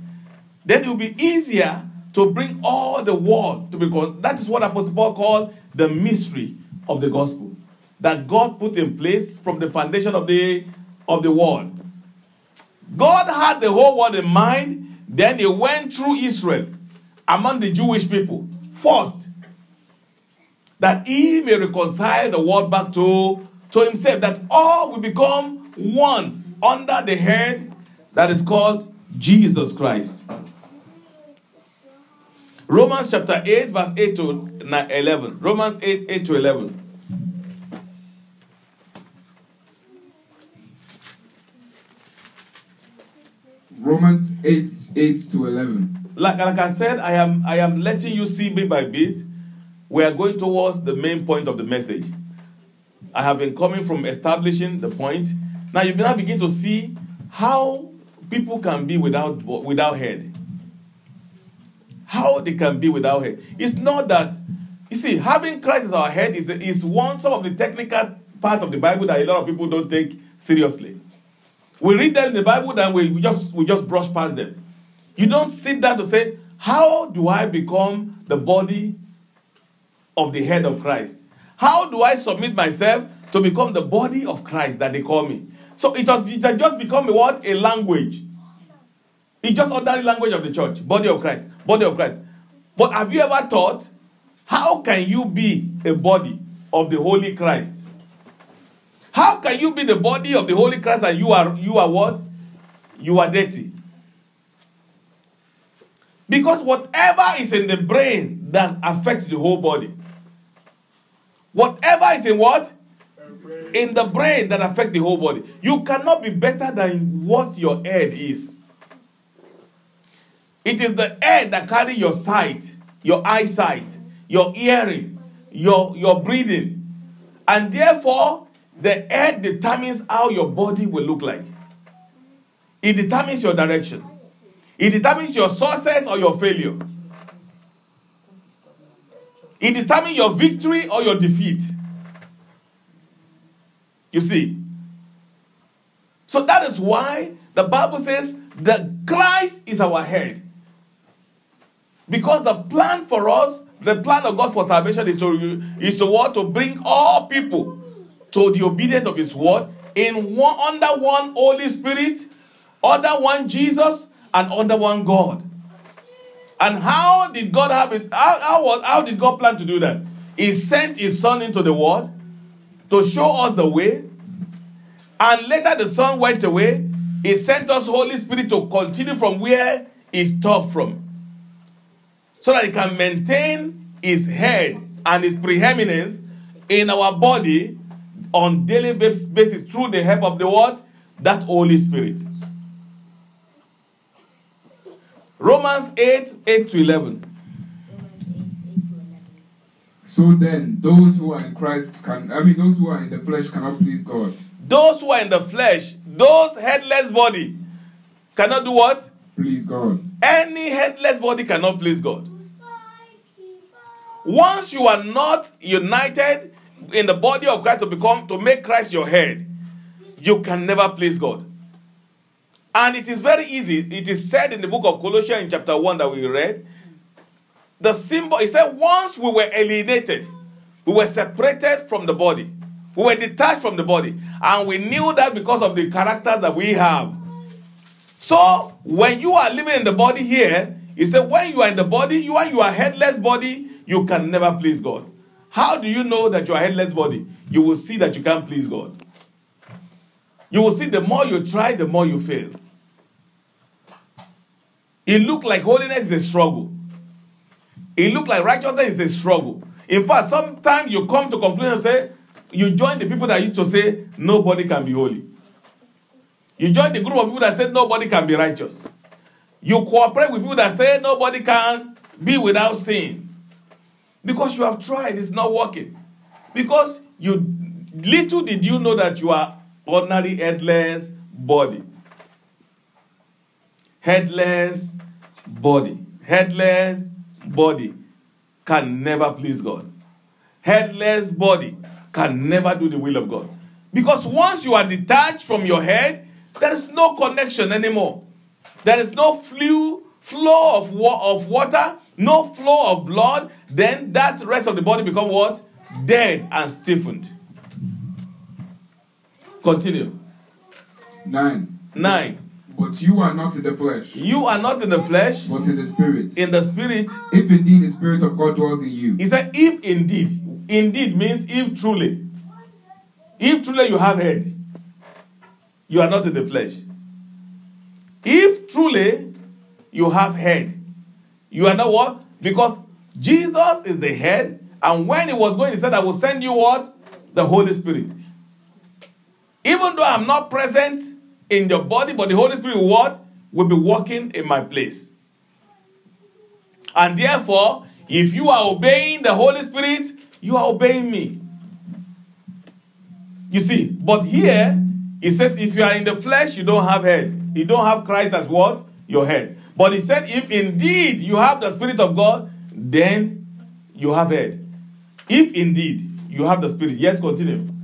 then it will be easier to bring all the world to because that is what Apostle Paul called the mystery of the gospel that God put in place from the foundation of the of the world. God had the whole world in mind, then he went through Israel among the Jewish people first that he may reconcile the world back to, to himself, that all will become one under the head that is called Jesus Christ. Romans chapter 8, verse 8 to 11. Romans 8, 8 to 11. Romans 8 8 to 11. Like, like I said, I am I am letting you see bit by bit. We are going towards the main point of the message. I have been coming from establishing the point. Now you now begin to see how people can be without without head. How they can be without head. It's not that you see having Christ as our head is is one some of the technical part of the Bible that a lot of people don't take seriously. We read them in the Bible, then we, we just we just brush past them. You don't sit down to say, How do I become the body of the head of Christ? How do I submit myself to become the body of Christ that they call me? So it has, it has just become a what? A language. It's just ordinary language of the church. Body of Christ. Body of Christ. But have you ever thought, how can you be a body of the Holy Christ? How can you be the body of the Holy Christ and you are you are what? You are dirty. Because whatever is in the brain that affects the whole body. Whatever is in what? In the brain that affects the whole body. You cannot be better than what your head is. It is the head that carry your sight, your eyesight, your hearing, your, your breathing. And therefore, the head determines how your body will look like. It determines your direction. It determines your success or your failure. It determines your victory or your defeat. You see? So that is why the Bible says that Christ is our head. Because the plan for us, the plan of God for salvation is to, is to what? To bring all people to the obedience of his word in one under one Holy Spirit, under one Jesus, and under one God. And how did God have it? How, how, was, how did God plan to do that? He sent his son into the world to show us the way. And later the son went away. He sent us Holy Spirit to continue from where he stopped from. So that he can maintain his head and his preeminence in our body on daily basis through the help of the word, that Holy Spirit. Romans 8, 8 to 11. So then, those who are in Christ can, I mean, those who are in the flesh cannot please God. Those who are in the flesh, those headless body, cannot do what? Please God. Any headless body cannot please God. Once you are not united in the body of Christ to become, to make Christ your head, you can never please God. And it is very easy. It is said in the book of Colossians in chapter 1 that we read. The symbol, it said, once we were alienated, we were separated from the body, we were detached from the body, and we knew that because of the characters that we have. So, when you are living in the body here, he said, when you are in the body, you are you are headless body, you can never please God. How do you know that you are headless body? You will see that you can't please God. You will see the more you try, the more you fail. It looked like holiness is a struggle. It looked like righteousness is a struggle. In fact, sometimes you come to conclusion and say, you join the people that used to say nobody can be holy. You join the group of people that said nobody can be righteous. You cooperate with people that say nobody can be without sin. Because you have tried, it's not working. Because you little did you know that you are ordinary headless body. Headless body. Headless body can never please God. Headless body can never do the will of God. Because once you are detached from your head, there is no connection anymore. There is no flow, flow of, wa- of water, no flow of blood. Then that rest of the body become what? Dead and stiffened. Continue. 9. Nine. But you are not in the flesh, You are not in the flesh, but in the spirit. in the spirit. If indeed the spirit of God dwells in you. He said, if indeed, indeed means if truly. If truly you have head, you are not in the flesh. If truly you have head, you are not what? Because Jesus is the head, and when he was going, he said, I will send you what? The Holy Spirit. Even though I'm not present in your body, but the Holy Spirit what? Will be working in my place. And therefore, if you are obeying the Holy Spirit, you are obeying me. You see, but here it says if you are in the flesh, you don't have head. You don't have Christ as what? Your head. But he said if indeed you have the Spirit of God, then you have head. If indeed you have the Spirit. Yes, continue.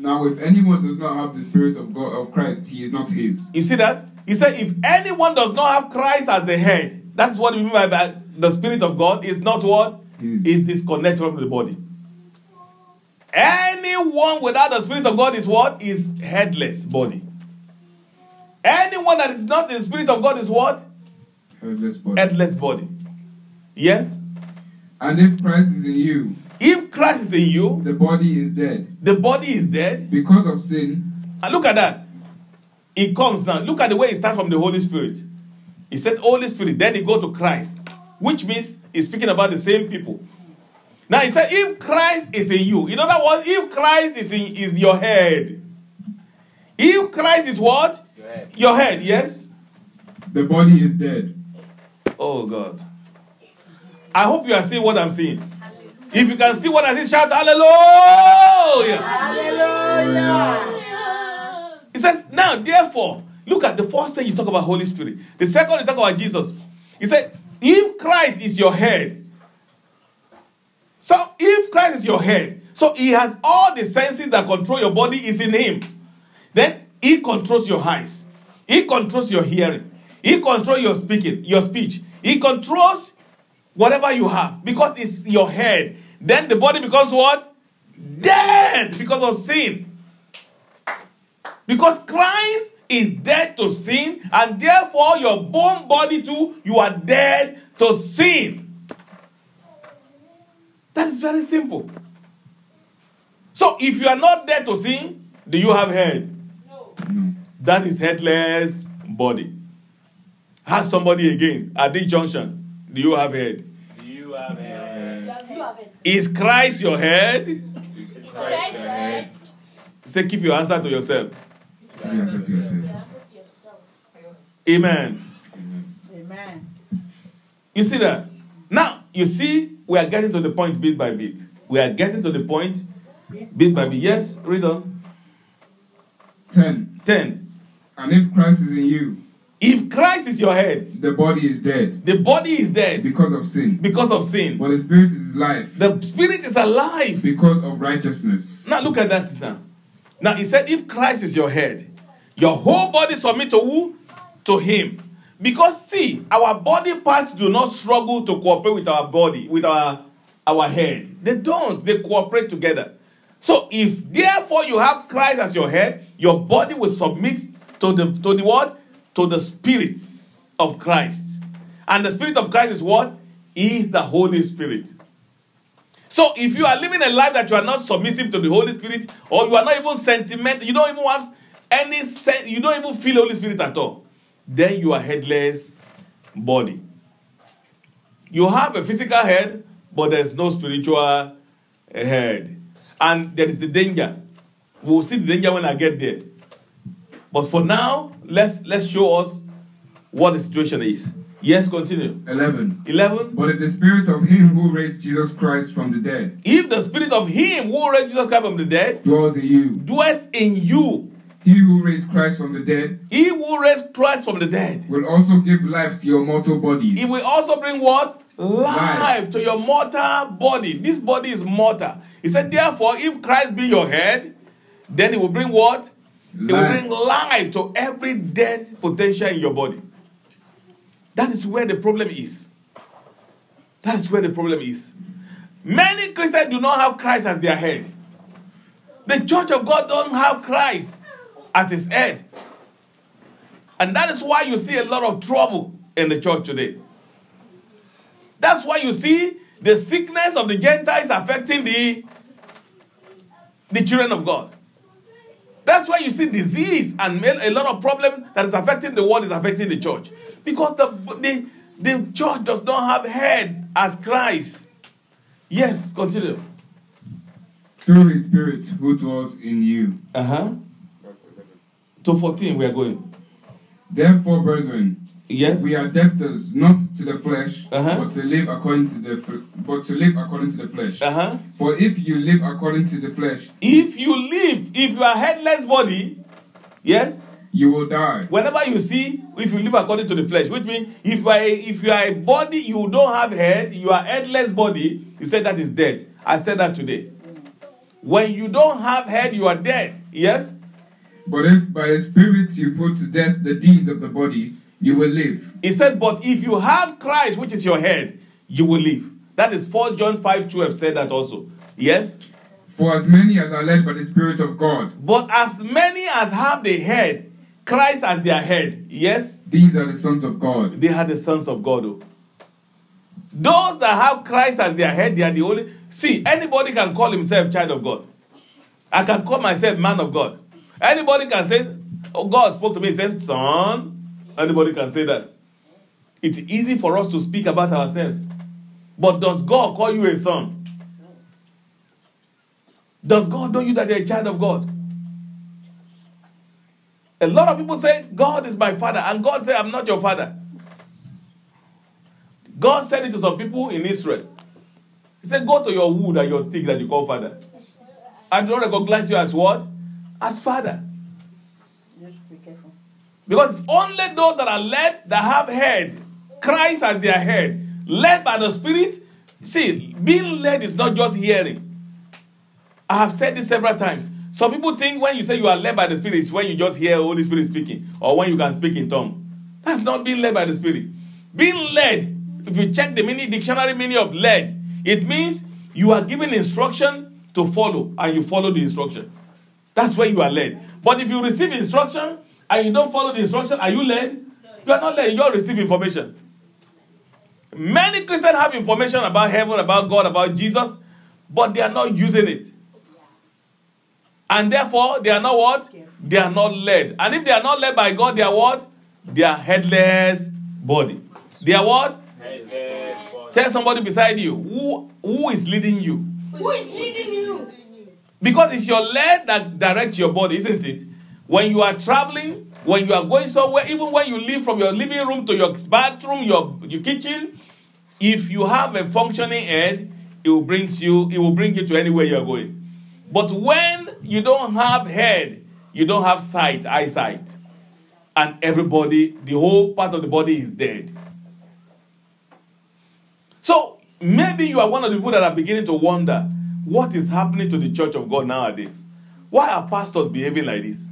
Now, if anyone does not have the Spirit of God of Christ, he is not his. You see that? He said, if anyone does not have Christ as the head, that's what we mean by, the Spirit of God, is not what? Is- Is disconnected from the body. Anyone without the Spirit of God is what? Is headless body. Anyone that is not the Spirit of God is what? Headless body. Headless body. Yes? And if Christ is in you, If Christ is in you, the body is dead the body is dead. because of sin, And look at that. It comes now. Look at the way it starts from the Holy Spirit. He said Holy Spirit, then he go to Christ, which means he's speaking about the same people. Now he said, if Christ is in you, in other words, if Christ is in is your head, if Christ is what? Your head. Your head, yes? the body is dead. Oh God. I hope you are seeing what I'm seeing. If you can see what I see, shout Hallelujah! hallelujah. He says, now, therefore, look at the first thing you talk about Holy Spirit. The second you talk about Jesus. He said, if Christ is your head, so if Christ is your head, so he has all the senses that control your body is in him. Then he controls your eyes. He controls your hearing. He controls your speaking, your speech. He controls whatever you have because it's your head. Then the body becomes what? Dead because of sin. Because Christ is dead to sin, and therefore your bone body too, you are dead to sin. That is very simple. So if you are not dead to sin, do you have head? No. That is headless body. Ask somebody again at this junction. Do you have head? Do you have a You have it. Is Christ your head? Is Christ your head. head? Say, keep your answer to yourself. You answer to yourself. You answer to yourself. Amen. Amen. You see that? Now, you see, we are getting to the point bit by bit. We are getting to the point bit by bit. Yes, read on. 10. 10. And if Christ is in you, If Christ is your head, the body is dead the body is dead because of sin, because of sin. but the spirit is life The spirit is alive. because of righteousness. Now look at that, sir. Now he said, if Christ is your head, your whole body submit to who? To him. Because see, our body parts do not struggle to cooperate with our body, with our our head. They don't. They cooperate together. So if therefore you have Christ as your head, your body will submit to the to the what? To the spirits of Christ. And the spirit of Christ is what? Is the Holy Spirit. So if you are living a life that you are not submissive to the Holy Spirit, or you are not even sentimental, you don't even have any sense, you don't even feel the Holy Spirit at all, then you are headless body. You have a physical head, but there's no spiritual eh, head. And there is the danger. We'll see the danger when I get there. But for now, let's let's show us what the situation is. Yes, continue. 11. 11. But if the spirit of him who raised Jesus Christ from the dead If the spirit of him who raised Jesus Christ from the dead dwells in you, dwells in you, he who raised Christ from the dead he who raised Christ from the dead, will also give life to your mortal bodies he will also bring what? Life Life. to your mortal body. This body is mortal. He said, therefore, if Christ be your head, then he will bring what? He will bring life to every dead potential in your body. That is where the problem is. That is where the problem is. Many Christians do not have Christ as their head. The church of God don't have Christ as his head. And that is why you see a lot of trouble in the church today. That's why you see the sickness of the Gentiles affecting the, the children of God. That's why you see disease and a lot of problem that is affecting the world is affecting the church. Because the, the, the church does not have head as Christ. Yes, continue. Through his spirit who dwells in you. Uh-huh. To 14 we are going. Therefore, brethren, Yes. we are debtors not to the flesh, Uh-huh. but to live according to the fl- but to live according to the flesh. Uh-huh. For if you live according to the flesh, If you live, if you are headless body, yes, you will die. whenever you see if you live according to the flesh which means if you are a, if you are a body you don't have head you are headless body you said that is dead i said that today when you don't have head you are dead yes But if by the spirit you put to death the deeds of the body, you will live. he said but if you have christ which is your head you will live that is 4 john 5 2 have said that also yes For as many as are led by the Spirit of God, but as many as have the head christ as their head yes these are the sons of God. they are the sons of God. oh. Those that have Christ as their head, they are the only. See, anybody can call himself child of God. I can call myself man of God. Anybody can say, Oh, God spoke to me, he said, Son. Anybody can say that. It's easy for us to speak about ourselves. But does God call you a son? Does God know you that you're a child of God? A lot of people say, God is my father, and God said, I'm not your father. God said it to some people in Israel. He said, Go to your wood and your stick that you call father. I do not recognize you as what? As father. Because it's only those that are led that have head, Christ as their head, led by the Spirit. See, being led is not just hearing. I have said this several times. Some people think when you say you are led by the Spirit, it's when you just hear Holy Spirit speaking or when you can speak in tongue. That's not being led by the Spirit. Being led, if you check the mini dictionary meaning of led, it means you are given instruction to follow and you follow the instruction. That's where you are led. But if you receive instruction and you don't follow the instruction, are you led? You are not led, you all receive information. Many Christians have information about heaven, about God, about Jesus, but they are not using it. And therefore, they are not what? They are not led. And if they are not led by God, they are what? They are headless body. They are what? Headless body. Tell somebody beside you who who is leading you. Who is leading you? Because it's your leg that directs your body, isn't it? When you are traveling, when you are going somewhere, even when you leave from your living room to your bathroom, your, your kitchen, if you have a functioning head, it will brings you, it will bring you to anywhere you're going. But when you don't have head, you don't have sight, eyesight. And everybody, the whole part of the body is dead. So maybe you are one of the people that are beginning to wonder what is happening to the church of God nowadays. Why are pastors behaving like this?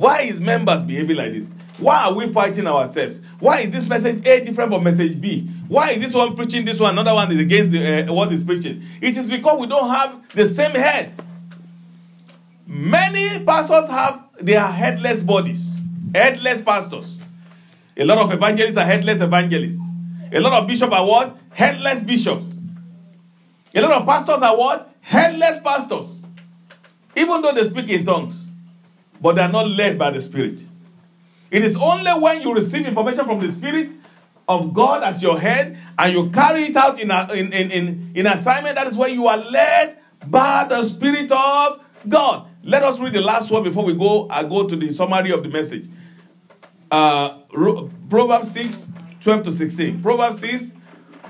Why is members behaving like this? Why are we fighting ourselves? Why is this message A different from message B? Why is this one preaching this one, another one is against the, uh, what is preaching? It is because we don't have the same head. Many pastors have their headless bodies, headless pastors. A lot of evangelists are headless evangelists. A lot of bishops are what? Headless bishops. A lot of pastors are what? Headless pastors. Even though they speak in tongues, but they are not led by the Spirit. It is only when you receive information from the Spirit of God as your head and you carry it out in, a, in, in, in, in assignment, that is when you are led by the Spirit of God. Let us read the last one before we go. I go to the summary of the message. Uh, Ro- Proverbs 6, 12 to 16. Proverbs 6,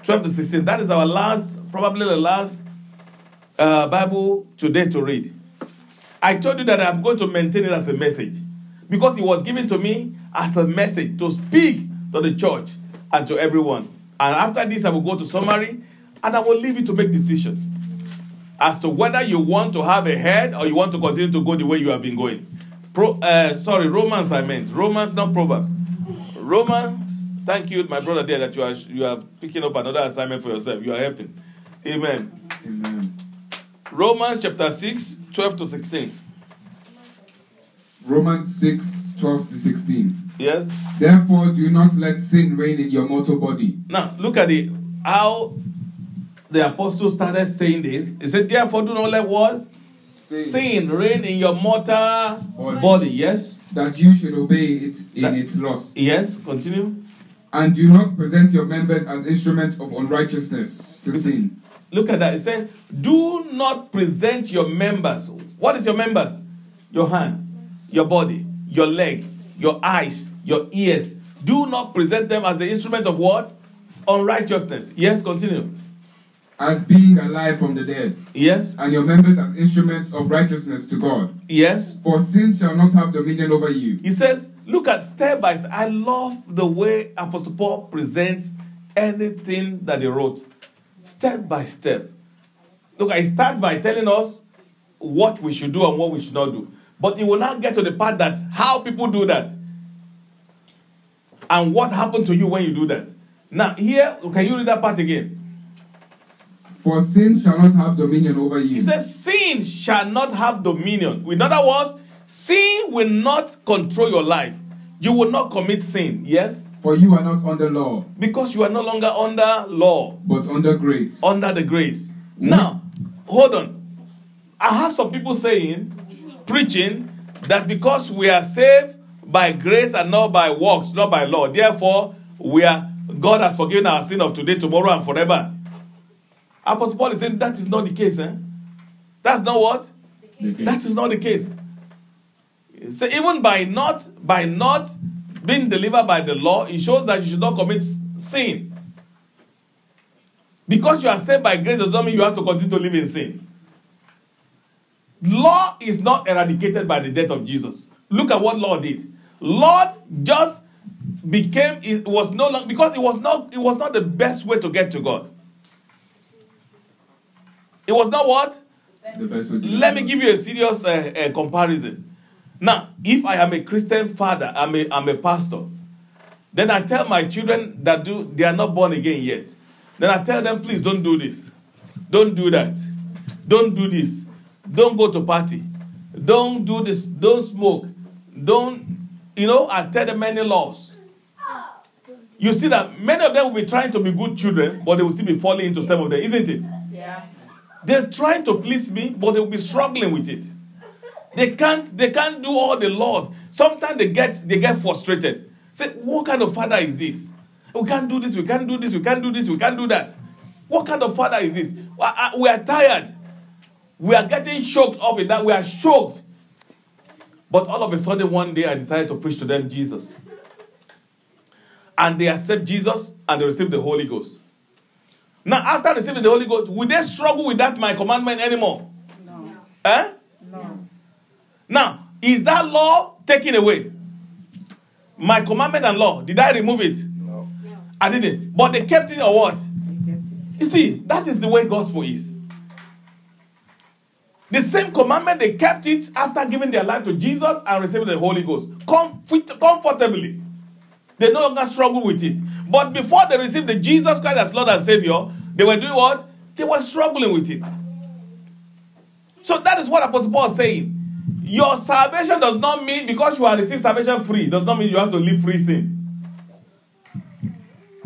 12 to 16. That is our last, probably the last uh, Bible today to read. I told you that I'm going to maintain it as a message because it was given to me as a message to speak to the church and to everyone. And after this, I will go to summary and I will leave you to make decision as to whether you want to have a head or you want to continue to go the way you have been going. Pro, uh, sorry, Romans I meant Romans, not Proverbs. Romans. Thank you, my brother, there that you are you are picking up another assignment for yourself. You are helping. Amen. Amen. Romans chapter 6, 12 to 16. Romans 6, 12 to 16. Yes? Therefore, do not let sin reign in your mortal body. Now, look at it. How the apostle started saying this, he said, Therefore, do not let what? Sin reign in your mortal Body. body. Yes? That you should obey it in That- its lust. Yes? Continue. And do not present your members as instruments of unrighteousness to sin, Look at that. It says, Do not present your members. What is your members? Your hand, your body, your leg, your eyes, your ears. Do not present them as the instrument of what? Unrighteousness. Yes, continue. as being alive from the dead, Yes, and your members as instruments of righteousness to God. yes. For sin shall not have dominion over you. He says, Look at step by step. I love the way Apostle Paul presents anything that he wrote, step by step. Look, I start by telling us what we should do and what we should not do. But he will not get to the part that how people do that and what happened to you when you do that. Now, here, can you read that part again? For sin shall not have dominion over you. He says, Sin shall not have dominion. In other words, sin will not control your life. You will not commit sin. Yes? For you are not under law, Because you are no longer under law, but under grace. under the grace. Now, hold on. I have some people saying, preaching, that because we are saved by grace and not by works, not by law, therefore we are God has forgiven our sin of today, tomorrow, and forever. Apostle Paul is saying that is not the case. Eh? That's not what? That is not the case. So even by not by not being delivered by the law, it shows that you should not commit sin. Because you are saved by grace does not mean you have to continue to live in sin. Law is not eradicated by the death of Jesus. Look at what law did. Law just became it was no longer because it was not it was not the best way to get to God. It was not what? The best way Let me give you a serious uh, uh, comparison. Now, if I am a Christian father, I'm a, I'm a pastor, then I tell my children that do they are not born again yet. Then I tell them, please don't do this, don't do that, don't do this, don't go to party, don't do this, don't smoke, don't, you know, I tell them many laws. You see that many of them will be trying to be good children, but they will still be falling into some of them, isn't it? Yeah. They're trying to please me, but they'll be struggling with it. They can't, they can't do all the laws. Sometimes they get they get frustrated. Say, what kind of father is this? We can't do this, we can't do this, we can't do this, we can't do that. What kind of father is this? We are- tired. We are getting choked off in that. We are choked. But all of a sudden, one day I decided to preach to them Jesus. And they accept Jesus and they receive the Holy Ghost. Now, after receiving the Holy Ghost, will they struggle with that my commandment anymore? No. Eh? No. Now, is that law taken away? My commandment and law, did I remove it? No. I didn't. But they kept it or what? They kept it. You see, that is the way gospel is. The same commandment, they kept it after giving their life to Jesus and receiving the Holy Ghost. Comfort, comfortably. They no longer struggle with it. But before they received the Jesus Christ as Lord and Savior, they were doing what? They were struggling with it. So that is what Apostle Paul is saying. Your salvation does not mean because you are received salvation free, does not mean you have to live free sin.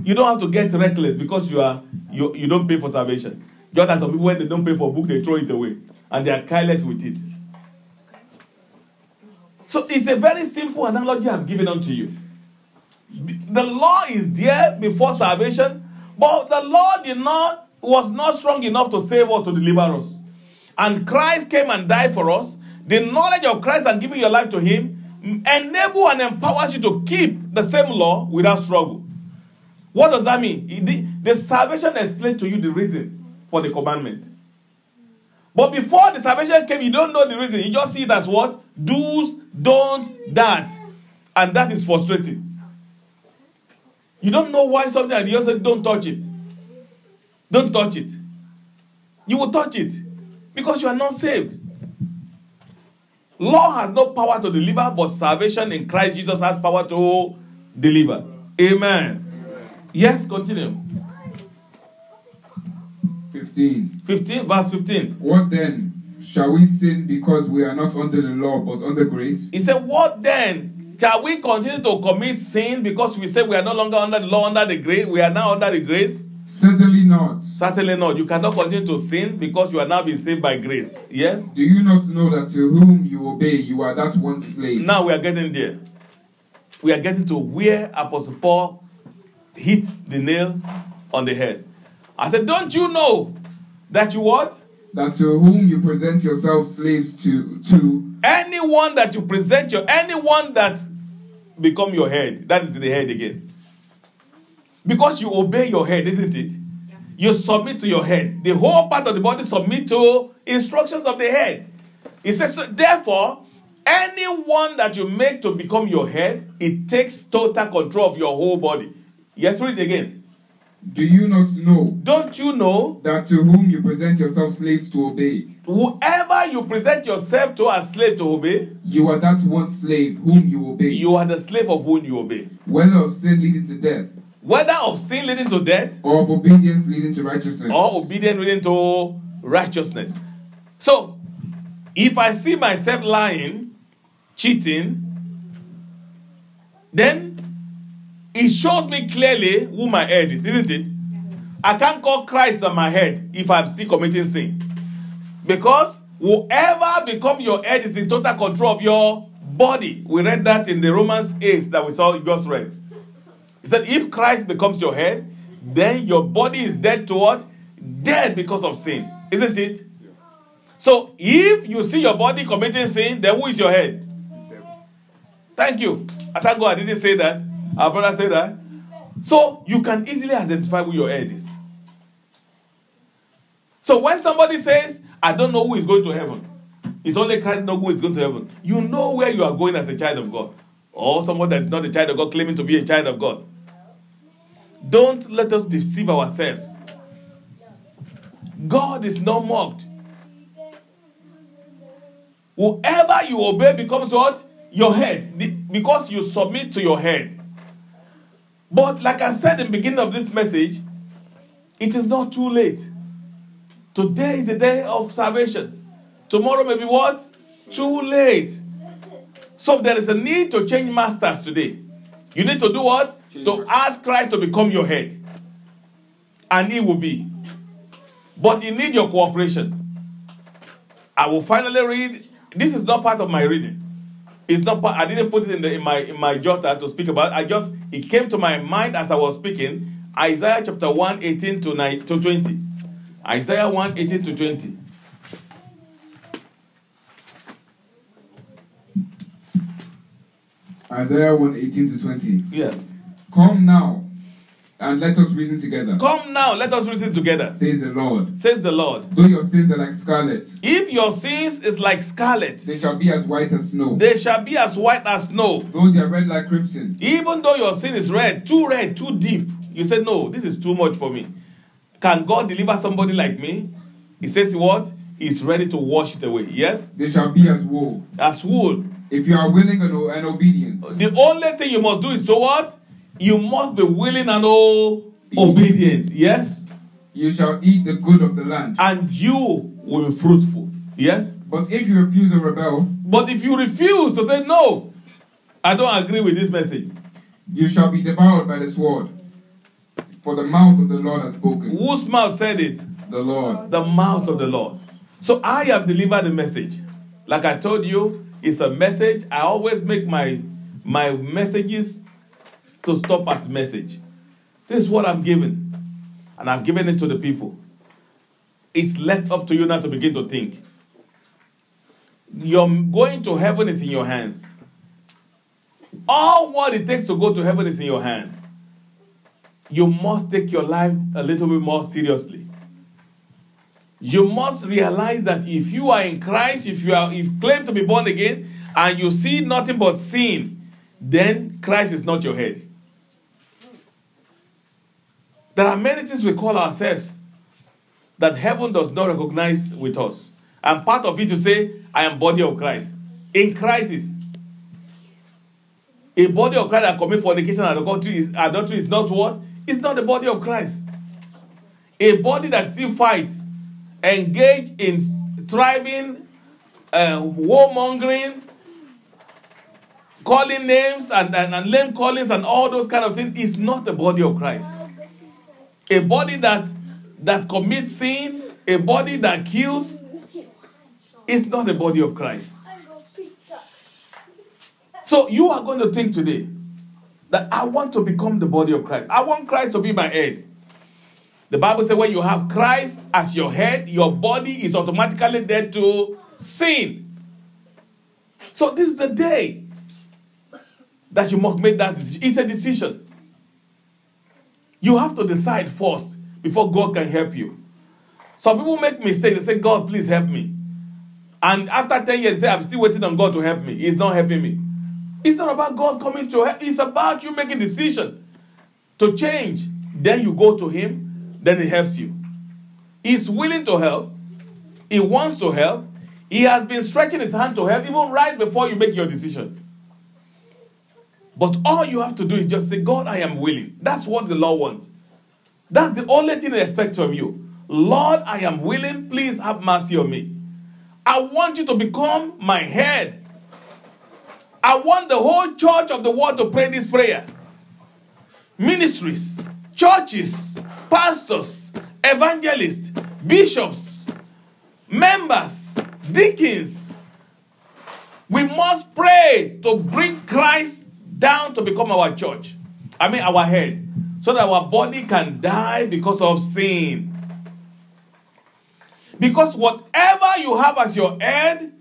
You don't have to get reckless because you are you, you don't pay for salvation. Just as some people when they don't pay for a book, they throw it away. And they are careless with it. So it's a very simple analogy I've given unto you. The law is there before salvation, but the law did not was not strong enough to save us to deliver us. And Christ came and died for us. The knowledge of Christ and giving your life to Him enable and empowers you to keep the same law without struggle. What does that mean? The, the salvation explained to you the reason for the commandment. But before the salvation came, you don't know the reason. You just see it as what? Do's, don'ts, that. And that is frustrating. You don't know why something and you just say, don't touch it. Don't touch it. You will touch it because you are not saved. Law has no power to deliver, but salvation in Christ Jesus has power to deliver. Amen. Yes, continue. 15. 15, verse 15. What then? Shall we sin because we are not under the law but under grace? He said, What then? Shall we continue to commit sin because we say we are no longer under the law, under the grace? We are now under the grace. Certainly not. Certainly not. You cannot continue to sin because you are now being saved by grace. Yes? Do you not know that to whom you obey, you are that one slave? Now we are getting there. We are getting to where Apostle Paul hit the nail on the head. I said, Don't you know that you what? That to whom you present yourself slaves to, to Anyone that you present your anyone that become your head, that is the head again. Because you obey your head, isn't it? You submit to your head. The whole part of the body submit to instructions of the head. It says, so therefore, anyone that you make to become your head, it takes total control of your whole body. Yes, read it again. do you not know Don't you know that to whom you present yourself slaves to obey, whoever you present yourself to as slave to obey, you are that one slave whom you obey, you are the slave of whom you obey. whether of sin leading to death, Whether of sin leading to death or of obedience leading to righteousness? or obedience leading to righteousness. So, if I see myself lying, cheating, then it shows me clearly who my head is, isn't it? I can't call Christ on my head if I'm still committing sin. Because whoever become your head is in total control of your body. We read that in the Romans 8 that we saw just read. He said, if Christ becomes your head, then your body is dead to what? Dead because of sin. Isn't it? So if you see your body committing sin, then who is your head? Thank you. I thank God I didn't say that. Our brother said that. So you can easily identify who your head is. So when somebody says, I don't know who is going to heaven, it's only Christ know who is going to heaven. You know where you are going as a child of God. Or someone that is not a child of God claiming to be a child of God. Don't let us deceive ourselves. God is not mocked. Whoever you obey becomes what? Your head. Because you submit to your head. But like I said in the beginning of this message, it is not too late. Today is the day of salvation. Tomorrow may be what? Too late. So there is a need to change masters today. You need to do what? To ask Christ to become your head. And he will be. But you need your cooperation. I will finally read. This is not part of my reading. It's not part. I didn't put it in the in my in my jotter to speak about. I just it came to my mind as I was speaking. Isaiah chapter 1, 18 to 9 to 20. Isaiah 1, 18 to 20. Isaiah 1 18 to 20. Yes. Come now, and let us reason together, Come now, let us reason together. says the Lord. Says the Lord. Though your sins are like scarlet, If your sins is like scarlet, they shall be as white as snow. they shall be as white as snow. Though they are red like crimson, Even though your sin is red, too red, too deep, you say, No, this is too much for me. Can God deliver somebody like me? He says, What? He's ready to wash it away. Yes? they shall be as wool. As wool. If you are willing and, and obedient, The only thing you must do is to what? You must be willing and all obedient. Yes? you shall eat the good of the land. And you will be fruitful. Yes? But if you refuse to rebel, But if you refuse to say, No, I don't agree with this message, you shall be devoured by the sword. For the mouth of the Lord has spoken. whose mouth said it? The Lord. the mouth of the Lord. So I have delivered a message. Like I told you, it's a message. I always make my my messages to stop at message. This is what I'm giving. And I've given it to the people. It's left up to you now to begin to think. Your going to heaven is in your hands. All what it takes to go to heaven is in your hand. You must take your life a little bit more seriously you must realize that if you are in Christ, if you are if you claim to be born again, and you see nothing but sin, then Christ is not your head. There are many things we call ourselves that heaven does not recognize with us. And part of it to say, I am body of Christ. In crisis. A body of Christ that commit fornication and adultery is, adultery is not what? It's not the body of Christ. A body that still fights engage in striving, uh, warmongering, calling names and, and, and name callings and all those kind of things is not the body of Christ. A body that that commits sin, a body that kills, is not the body of Christ. So you are going to think today that I want to become the body of Christ. I want Christ to be my head. The Bible says when you have Christ as your head, your body is automatically dead to sin. So this is the day that you must make that decision. It's a decision. You have to decide first before God can help you. Some people make mistakes. They say, God, please help me. And after 10 years, they say, I'm still waiting on God to help me. He's not helping me. It's not about God coming to help. It's about you making a decision to change. Then you go to Him, then He helps you. He's willing to help. He wants to help. He has been stretching His hand to help even right before you make your decision. But all you have to do is just say, God, I am willing. That's what the Lord wants. That's the only thing He expect from you. Lord, I am willing. Please have mercy on me. I want you to become my head. I want the whole church of the world to pray this prayer. Ministries, churches, pastors, evangelists, bishops, members, deacons. We must pray to bring Christ down to become our church. I mean, our head. So that our body can die because of sin. Because whatever you have as your head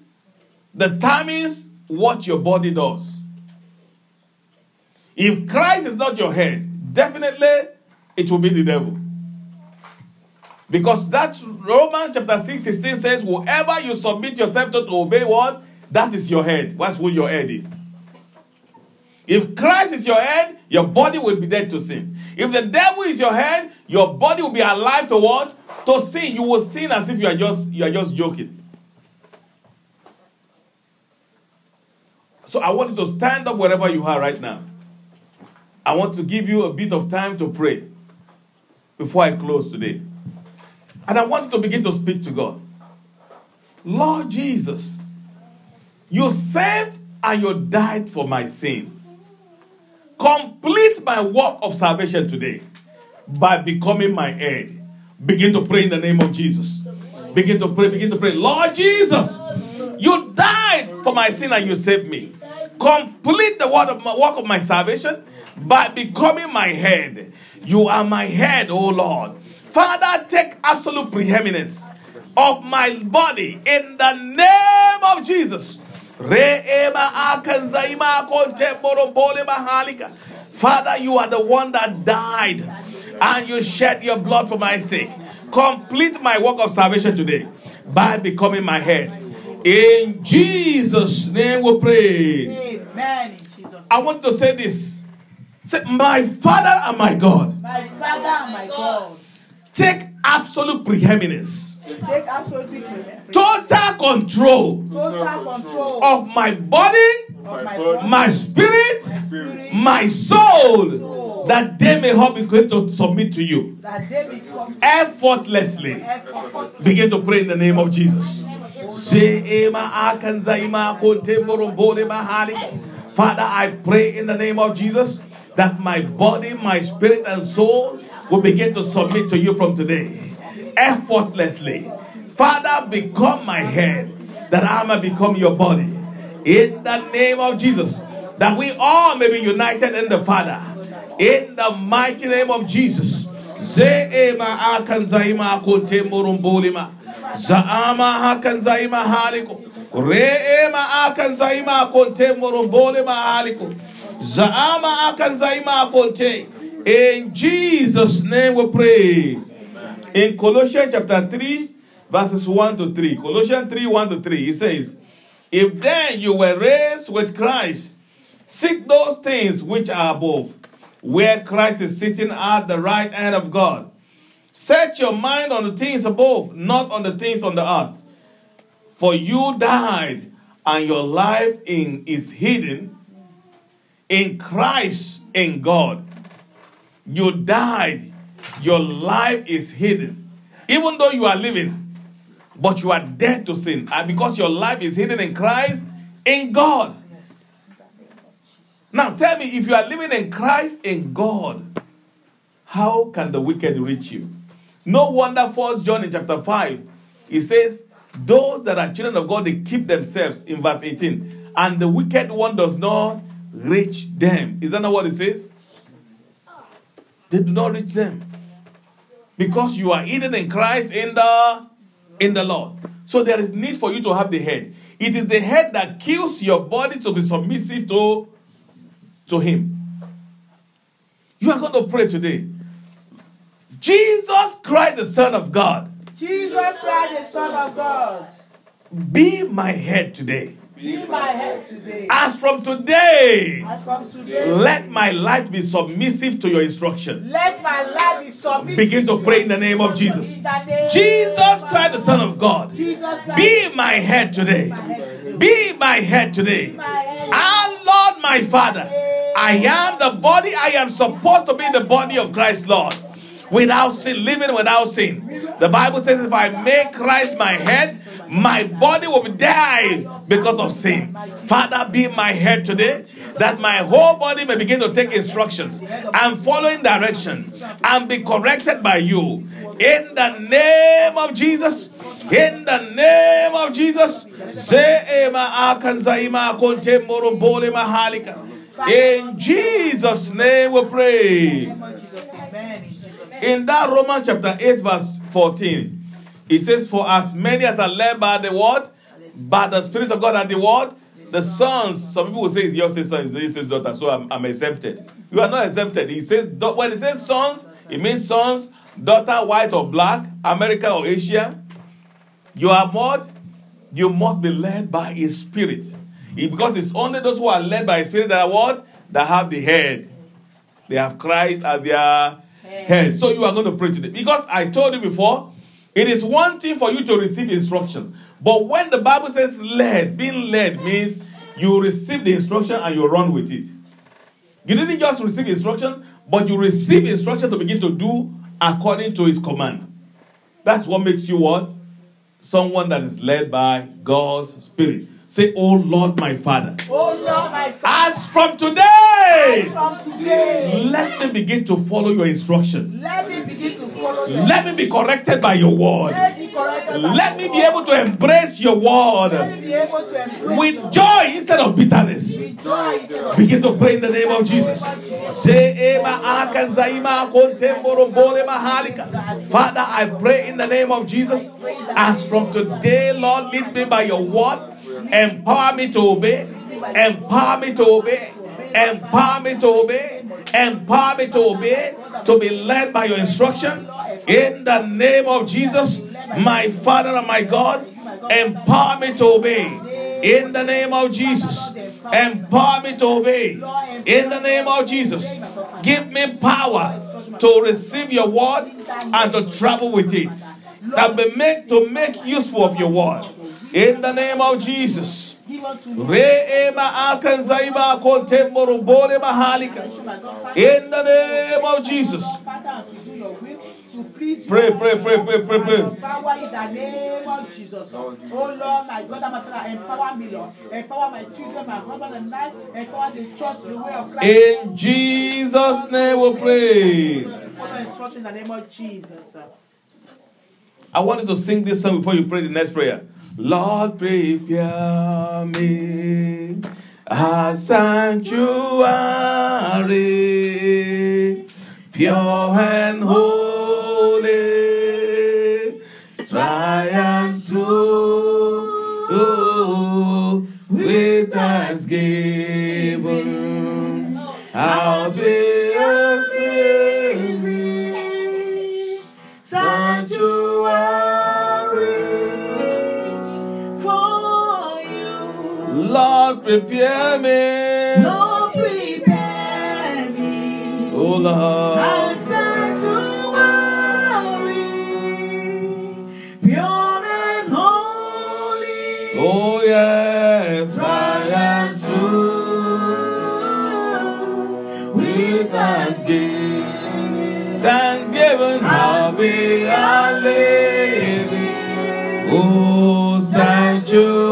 determines what your body does. If Christ is not your head, definitely it will be the devil. Because that Romans chapter 6 16 says, Whoever you submit yourself to, to obey what? That is your head. That's who your head is. If Christ is your head, your body will be dead to sin. If the devil is your head, your body will be alive to what? To sin. You will sin as if you are just you are just joking. So I want you to stand up wherever you are right now. I want to give you a bit of time to pray before I close today. And I want you to begin to speak to God. Lord Jesus, you saved and you died for my sin. Complete my work of salvation today by becoming my head. Begin to pray in the name of Jesus. Begin to pray, begin to pray. Lord Jesus, you died for my sin and you saved me. Complete the word of my, work of my salvation by becoming my head. You are my head, oh Lord. Father, take absolute preeminence of my body in the name of Jesus. Father, you are the one that died and you shed your blood for my sake. Complete my work of salvation today by becoming my head. In Jesus' name we pray. Amen. I want to say this. Say, my Father and my God, My Father and my God, take absolute preeminence, take absolutely pre- total control total control of my body, of my my body, my spirit, spirit, my soul, that they may all be going to submit to you. That effortlessly. Begin to pray in the name of Jesus. Father, I pray in the name of Jesus that my body, my spirit, and soul will begin to submit to you from today effortlessly. Father, become my head that I may become your body. In the name of Jesus, that we all may be united in the Father. In the mighty name of Jesus. Zaama hakan zaima haliko. Reema akan zaima haliko. Zaama akan zaima. In Jesus' name we pray. In Colossians chapter 3, verses 1 to 3. Colossians 3, 1 to 3, it says, If then you were raised with Christ, seek those things which are above, where Christ is sitting at the right hand of God. Set your mind on the things above, not on the things on the earth. For you died, and your life in, is hidden in Christ in God. You died, your life is hidden. Even though you are living, but you are dead to sin. And because your life is hidden in Christ in God. Now tell me if you are living in Christ in God, how can the wicked reach you? No wonder, First John in chapter 5, it says, Those that are children of God, they keep themselves in verse 18, and the wicked one does not reach them. Is that not what it says? They do not reach them. Because you are hidden in Christ in the in the Lord. So there is need for you to have the head. It is the head that kills your body to be submissive to, to him. You are going to pray today. Jesus Christ, the Son of God, Jesus Christ, the Son of God, be my head today. Be my head today. As from today, As from today, let my life be submissive to your instruction. let my life be submitted. Begin to pray in the name of Jesus. Name Jesus Christ, the Son of God, be my head today. my head today. Be my head today. My. Our Lord, my Father, I am the body. I am supposed to be the body of Christ, Lord. Without sin, living without sin. The Bible says, if I make Christ my head, my body will die because of sin. Father, be my head today, that my whole body may begin to take instructions and follow in direction and be corrected by you. In the name of Jesus, in the name of Jesus. Zeema akanzaima kontemboro bole mahalika. In Jesus' name we pray. In the name of Jesus, amen. In Jesus' name. In that Romans chapter 8, verse 14, it says, For as many as are led by the word, by the Spirit of God and the word, the sons, some people will say it's your son, it's his daughter, so I'm, I'm exempted. You are not exempted. He says, when he says sons, it means sons, daughter, white or black, America or Asia. You are what? You must be led by his spirit. It- because it's only those who are led by his spirit that are what? That have the head. They have Christ as their head. So you are going to pray today. Because I told you before, it is one thing for you to receive instruction. But when the Bible says led, being led means you receive the instruction and you run with it. You didn't just receive instruction, but you receive instruction to begin to do according to his command. That's what makes you what? Someone that is led by God's Spirit. Say, Oh Lord, my Father. Oh Lord, my Father, As from today, from today, let me begin to follow your instructions. let me begin to follow you. Let me be corrected by your word. Let me. Let me be able to embrace your Let word me be able to embrace with joy instead of bitterness. with joy instead of Begin to pray in the name of Jesus. Say, "Ema akan zaima kontemboro mahalika." Father, I pray in the name of Jesus. As from today, Lord, lead me by your word. Empower me to obey. Empower me to obey. Empower me to obey. Empower me to obey. To be led by your instruction. In the name of Jesus, my Father and my God, empower me to obey. In the name of Jesus. Empower me to obey. In the name of Jesus. Give me power to receive your word and to travel with it. That be make to make useful of your word. In the name of Jesus. Give unto me. Re-ema akan zaiba kontemboro bole mahalika. In the name of Jesus. Father, to do your will, to please Pray, pray, pray, pray, pray, pray. And Power in the name of Jesus. Oh Lord, my God my Father, empower me, Lord. Empower my children, my husband and I. Empower the church, the way of life. In Jesus' name we pray. Follow instruction in the name of Jesus. I want you to sing this song before you pray the next prayer. Lord, prepare me a sanctuary, pure and holy, triumph through with thanksgiving. I'll be prepare me. Lord, prepare me. Oh Lord. Sanctuary, pure and holy. Oh yes, I am true. With thanksgiving, thanksgiving, I'll be a living. Oh sanctuary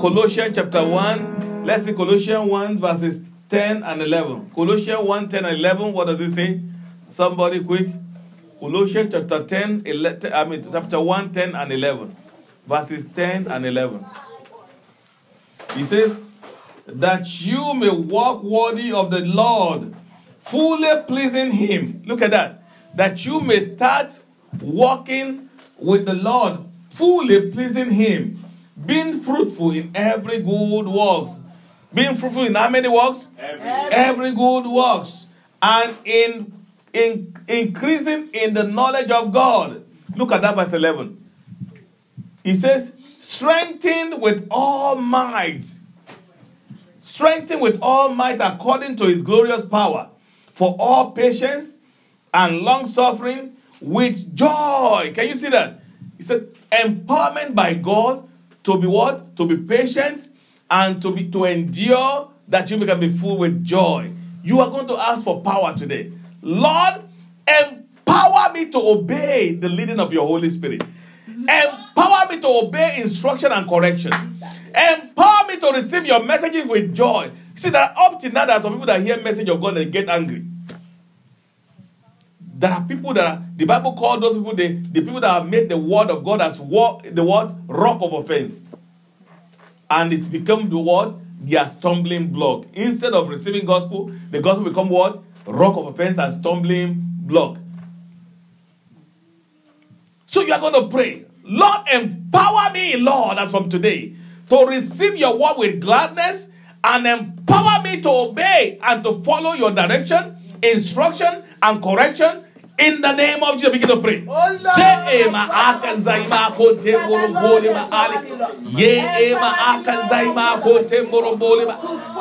Colossians chapter 1, Let's see Colossians 1 verses 10 and 11. Colossians 1 10 and 11. What does it say? Somebody quick. Colossians chapter 10, 11, I mean chapter 1, 10 and 11. Verses 10 and 11. He says, That you may walk worthy of the Lord, fully pleasing Him. Look at that. That you may start walking with the Lord, fully pleasing Him, being fruitful in every good works. Being fruitful in how many works? Every every good works and in, in increasing in the knowledge of God. Look at that verse 11. He says, strengthened with all might, strengthened with all might according to his glorious power, for all patience and long suffering with joy. Can you see that? He said, empowerment by God to be what? To be patient and to be to endure that you can be full with joy. You are going to ask for power today. Lord, empower me to obey the leading of your Holy Spirit. Empower me to obey instruction and correction. Empower me to receive your messages with joy. See that up now, there are some people that hear message of God and get angry. There are people that are, the Bible called those people the, the people that have made the word of God as war, the word rock of offense. And it's become the word Their stumbling block. Instead of receiving gospel, the gospel become what? Rock of offense and stumbling block. So you are going to pray, Lord, empower me, Lord, as from today, to receive your word with gladness and empower me to obey and to follow your direction, instruction, and correction. In the name of Jesus, begin to pray. Say, "Ema aka zaima konte morombole ma ali." Ye ema aka zaima konte morombole ma.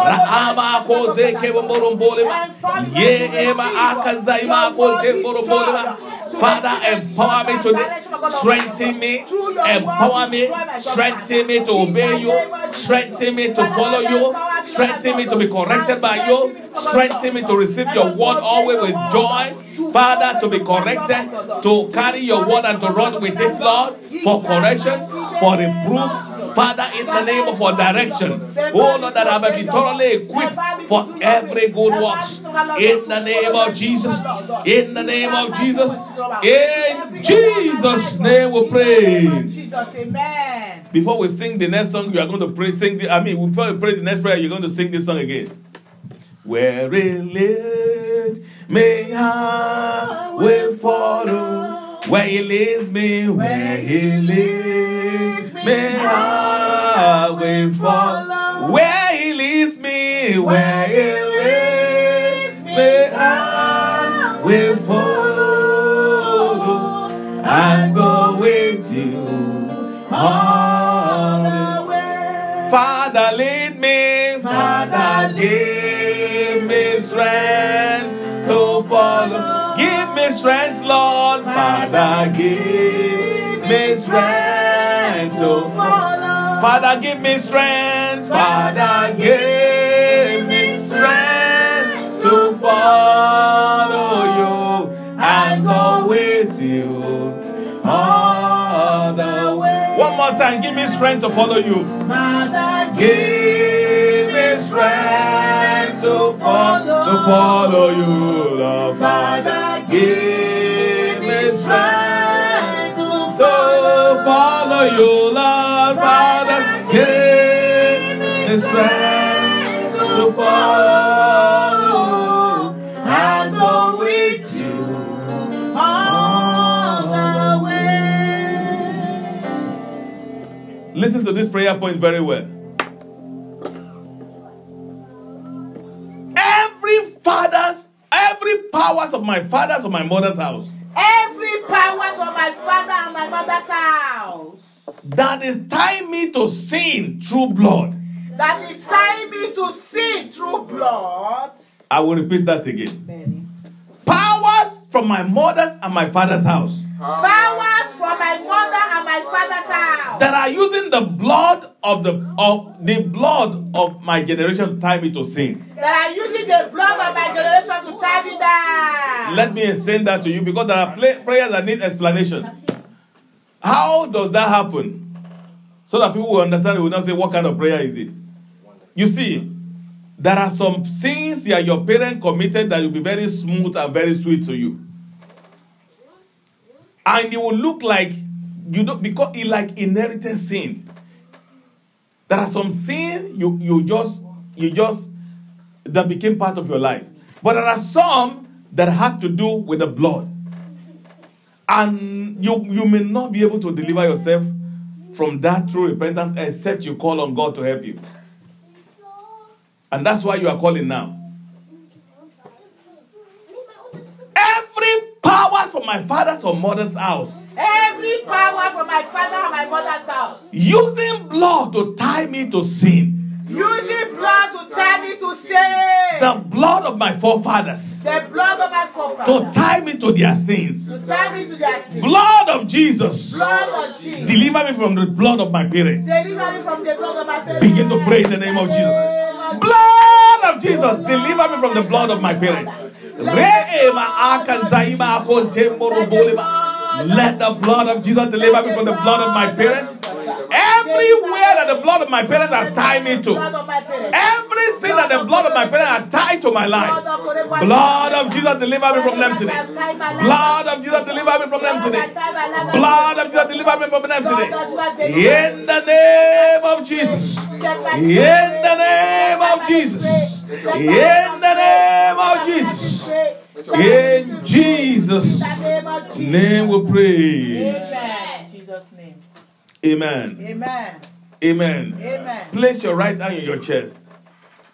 Raama ko zeke morombole ma. Ye ema aka zaima konte morombole ma. Father, empower me to Strengthen me. Empower me. Strengthen me to obey you. Strengthen me to follow you. Strengthen me to be corrected by you. Strengthen me to receive your word always with joy. Father, to be corrected, to carry your word and to run with it, Lord, for correction, for reproof. Father, in the name of our direction, oh Lord, that I may be thoroughly equipped for every good works. In the name of Jesus, in the name of Jesus, in Jesus' name we pray. Before we sing the next song, you are going to pray. Sing the. I mean, we pray the next prayer, you're going to sing this song again. Where it lead me, I will follow. Where he leads me, where he leads I will follow. Where he leads me, where he leads me, I will follow. And go with you all the way. Father, lead me. Father, give me strength to follow. Give me strength, Lord. Father, give me strength to follow. Father, give me strength. Father, give me strength to follow you and go with you all the way. One more time, give me strength to follow you. Father, Give me strength to follow, to follow you, Lord Father. Give Lord Father. Give me strength to follow and go with you all the way. Listen to this prayer point very well. Every father's, every powers of my father's or my mother's house every powers of my father and my mother's house that is tying me to sin through blood. that is tying me to sin through blood. I will repeat that again. Many. Powers from my mother's and my father's house Powers from my mother and my father's house that are using the blood of the of the blood of my generation to tie me to sin. that are using the blood of my generation to tie me down. Let me explain that to you because there are play, prayers that need explanation. How does that happen? So that people will understand, will not say, What kind of prayer is this? You see, there are some sins that your parent committed that will be very smooth and very sweet to you. And it will look like you don't because it like inherited sin. There are some sin you you just you just that became part of your life. But there are some that have to do with the blood. And you you may not be able to deliver yourself from that through repentance except you call on God to help you. And that's why you are calling now. Every power from my father's or mother's house Every power from my father and my mother's house. using blood to tie me to sin. Using blood to tie me to sin. The blood of my forefathers The blood of my forefathers. to tie me to their sins. To tie me to their sin. Blood of Jesus. Blood of Jesus. Deliver me from the blood of my parents. Deliver me from the blood of my parents. Begin to pray in the name of Jesus. Blood of Jesus, deliver me from the blood of my parents. Re'ema akanzaima akontemboroboliba. Let the blood of Jesus deliver me from the blood of my parents. Everywhere that the blood of my parents are tied me to, Blood of my parents. every sin that the blood of my parents are tied to my life, blood of Jesus deliver me from them today. Blood of Jesus deliver me from them today. Blood of Jesus deliver me from them today. In the name of Jesus. In the name of Jesus. In the name of Jesus. In Jesus' name we pray. Amen. Jesus' name. Amen. Amen. Amen. Amen. Place your right hand on your chest.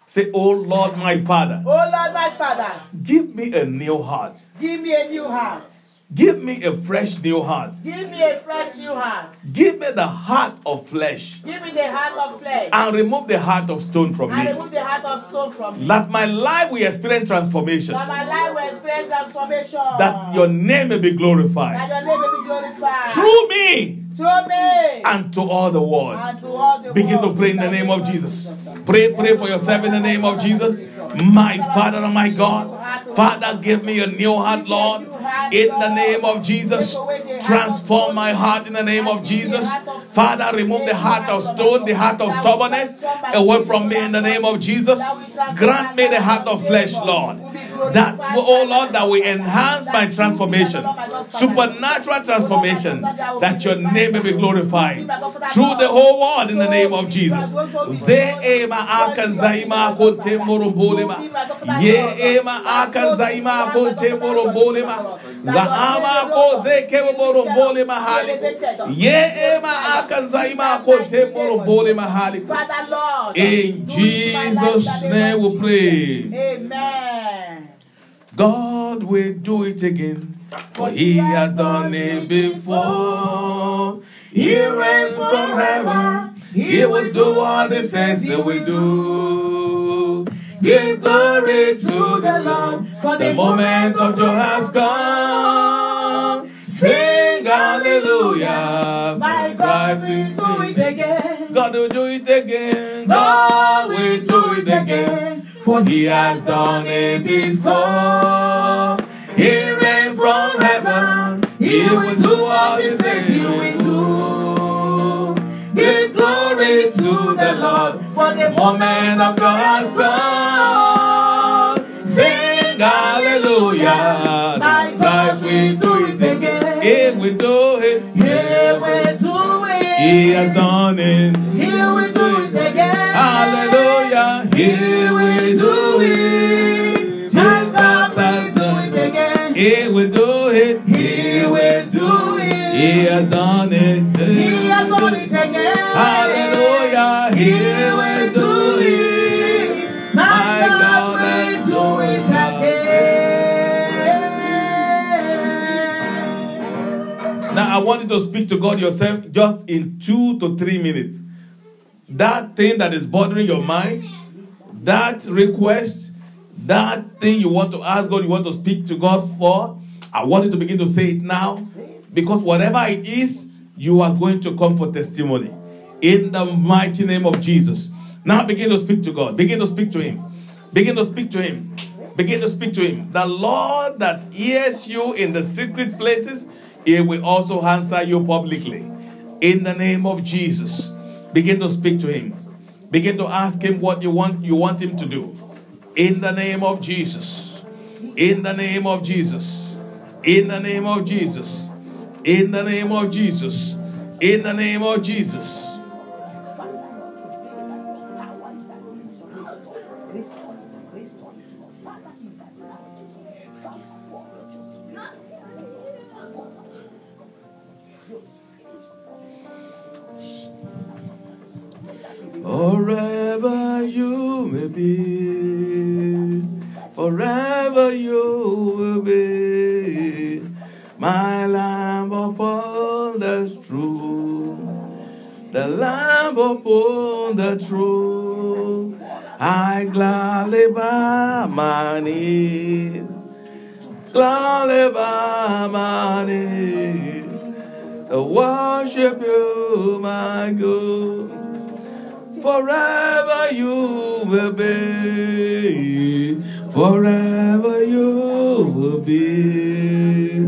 Say, Oh Lord, my Father, Oh Lord, my Father, give me a new heart. give me a new heart. Give me a fresh new heart. Give me a fresh new heart. Give me the heart of flesh Give me the heart of flesh. and remove the heart of stone from And me. remove the heart of stone from me. That my life will experience transformation. That my life will experience transformation. That your name may be glorified. That your name will be glorified. through me Through me. and to all the world. And to all the Begin to pray in the name of Jesus. Pray, pray for yourself in the name of Jesus. My Father and my God. Father, give me a new heart, Lord. In the name of Jesus. Transform my heart in the name of Jesus. Father, remove the heart of stone, the heart of stubbornness away from me in the name of Jesus. Grant me the heart of flesh, Lord. That, oh, oh Lord, that will enhance my transformation. Supernatural transformation. That your name may be glorified through the whole world in the name of Jesus. Ze ema akan zaima konte morombolema. Ye ema akan zaima konte morombolema. La ama ko ze ke morombolema hali. Ye ema akan zaima konte morombolema hali. Father Lord. In do it in my life Jesus' name we pray. Amen. God will do it again, for He has done it before. He reigns from heaven, He will do what He says He will do. Give glory to the Lord, for the moment of joy has come. Sing hallelujah, My God Christ will do it again. God will do it again. God will do it again. For he has done it before. He reigns from heaven. He will do what he says he will do. Give glory to the Lord. For the moment of God has come. Sing hallelujah. My Christ will do it again. He will do it. He will do it. He has done it. He will do it again. Hallelujah. He will do it. God do it again. He will do it. He will do it. He has done it. Done it again. Hallelujah. He will do it. My God do it again. Now I want you to speak to God yourself just in two to three minutes. That thing that is bothering your mind, that request, that thing you want to ask God, you want to speak to God for, I want you to begin to say it now. Because whatever it is, you are going to come for testimony. In the mighty name of Jesus. Now begin to speak to God. Begin to speak to Him. Begin to speak to Him. Begin to speak to Him. The Lord that hears you in the secret places, He will also answer you publicly. In the name of Jesus. Begin to speak to Him. Begin to ask him what you want you want him to do. In the name of Jesus. In the name of Jesus. In the name of Jesus. In the name of Jesus. In the name of Jesus. Be, forever you will be, my lamb upon the throne, the lamb upon the throne. I gladly bow my knees, gladly bow my knees, to worship you, my God. Forever you will be, forever you will be,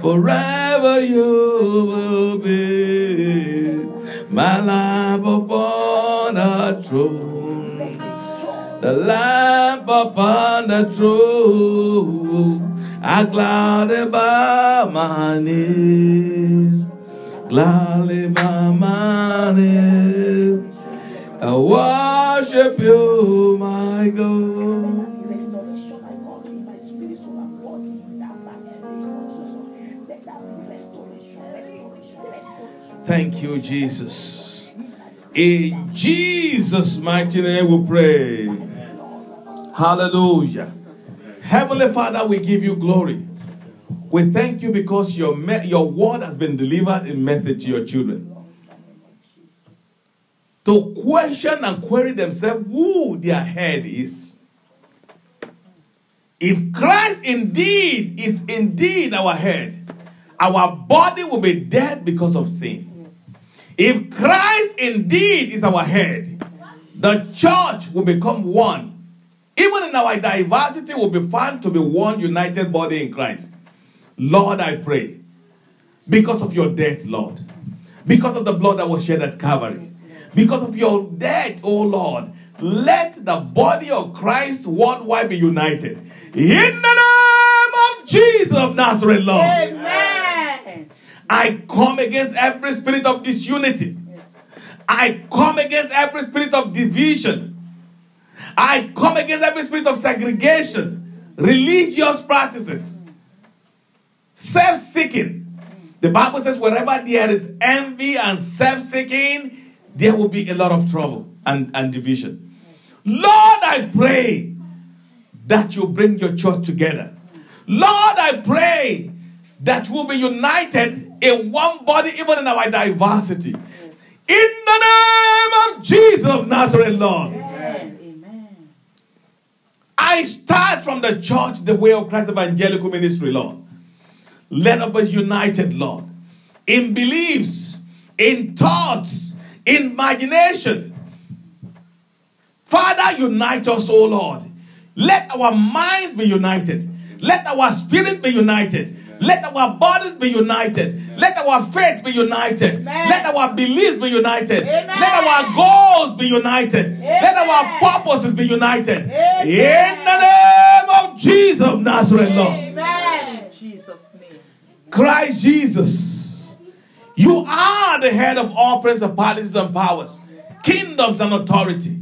forever you will be, my lamp upon the throne, the lamp upon the throne. I gladly bow my knees, gladly bow my knees. I worship you, my God. Thank you, Jesus. In Jesus' mighty name we pray. Hallelujah. Heavenly Father, we give you glory. We thank you because your, me- your word has been delivered in message to your children. To question and query themselves who their head is. If Christ indeed is indeed our head, our body will be dead because of sin. If Christ indeed is our head, the church will become one. Even in our diversity, will be found to be one united body in Christ. Lord, I pray, because of your death, Lord, because of the blood that was shed at Calvary, because of your death, O Lord, let the body of Christ worldwide be united. In the name of Jesus of Nazareth, Lord. Amen. I come against every spirit of disunity. I come against every spirit of division. I come against every spirit of segregation, religious practices, self seeking. The Bible says, wherever there is envy and self seeking, there will be a lot of trouble and, and division. Lord, I pray that you bring your church together. Lord, I pray that we'll be united in one body, even in our diversity. In the name of Jesus of Nazareth, Lord. Amen. Amen. I start from the church, the way of Christ evangelical ministry, Lord. Let us be united, Lord, in beliefs, in thoughts, imagination. Father, unite us, O Lord. Let our minds be united. Let our spirit be united. Let our bodies be united. Let our faith be united. Amen. Let our beliefs be united. Amen. Let our goals be united. Let our purposes be united. Amen. In the name of Jesus of Nazareth, Lord. Amen. In Jesus' name. Christ Jesus, you are the head of all principalities and powers, kingdoms and authority.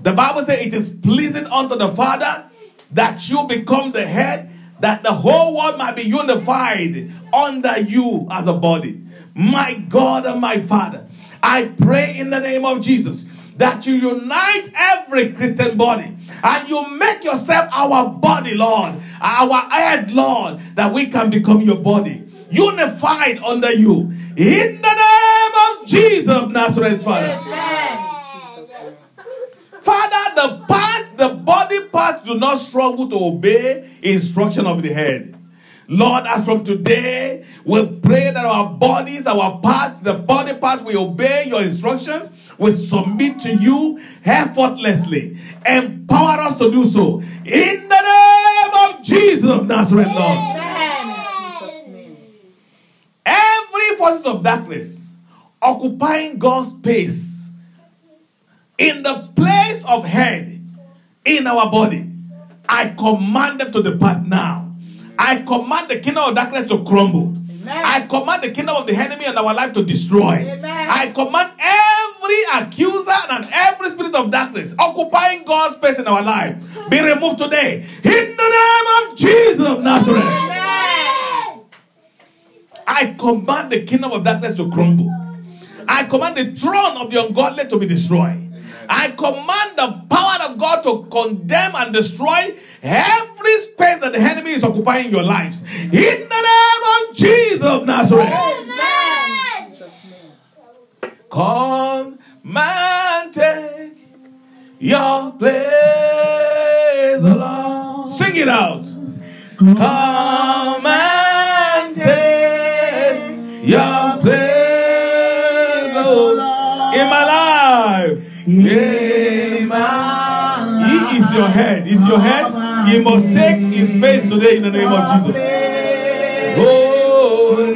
The Bible says it is pleasing unto the Father that you become the head, that the whole world might be unified under you as a body. My God and my Father, I pray in the name of Jesus that you unite every Christian body and you make yourself our body, Lord, our head, Lord, that we can become your body, unified under you. In the name of Jesus of Nazareth, Father. Amen. Father, the part, the body parts do not struggle to obey instruction of the head. Lord, as from today, we pray that our bodies, our parts, the body parts will obey your instructions, we submit to you effortlessly. Empower us to do so. In the name of Jesus of Nazareth, Lord. Amen. In Jesus' name. Every forces of darkness occupying God's space in the place of head in our body, I command them to depart now. I command the kingdom of darkness to crumble. I command the kingdom of the enemy in our life to destroy. Amen. I command every accuser and every spirit of darkness occupying God's space in our life be removed today. In the name of Jesus of Nazareth. Amen. I command the kingdom of darkness to crumble. I command the throne of the ungodly to be destroyed. I command the power of God to condemn and destroy every space that the enemy is occupying in your lives. In the name of Jesus of Nazareth. Amen. Come take your place, Lord. Sing it out. Come and your head. Is your head. He must take his space today in the name of Jesus. Oh,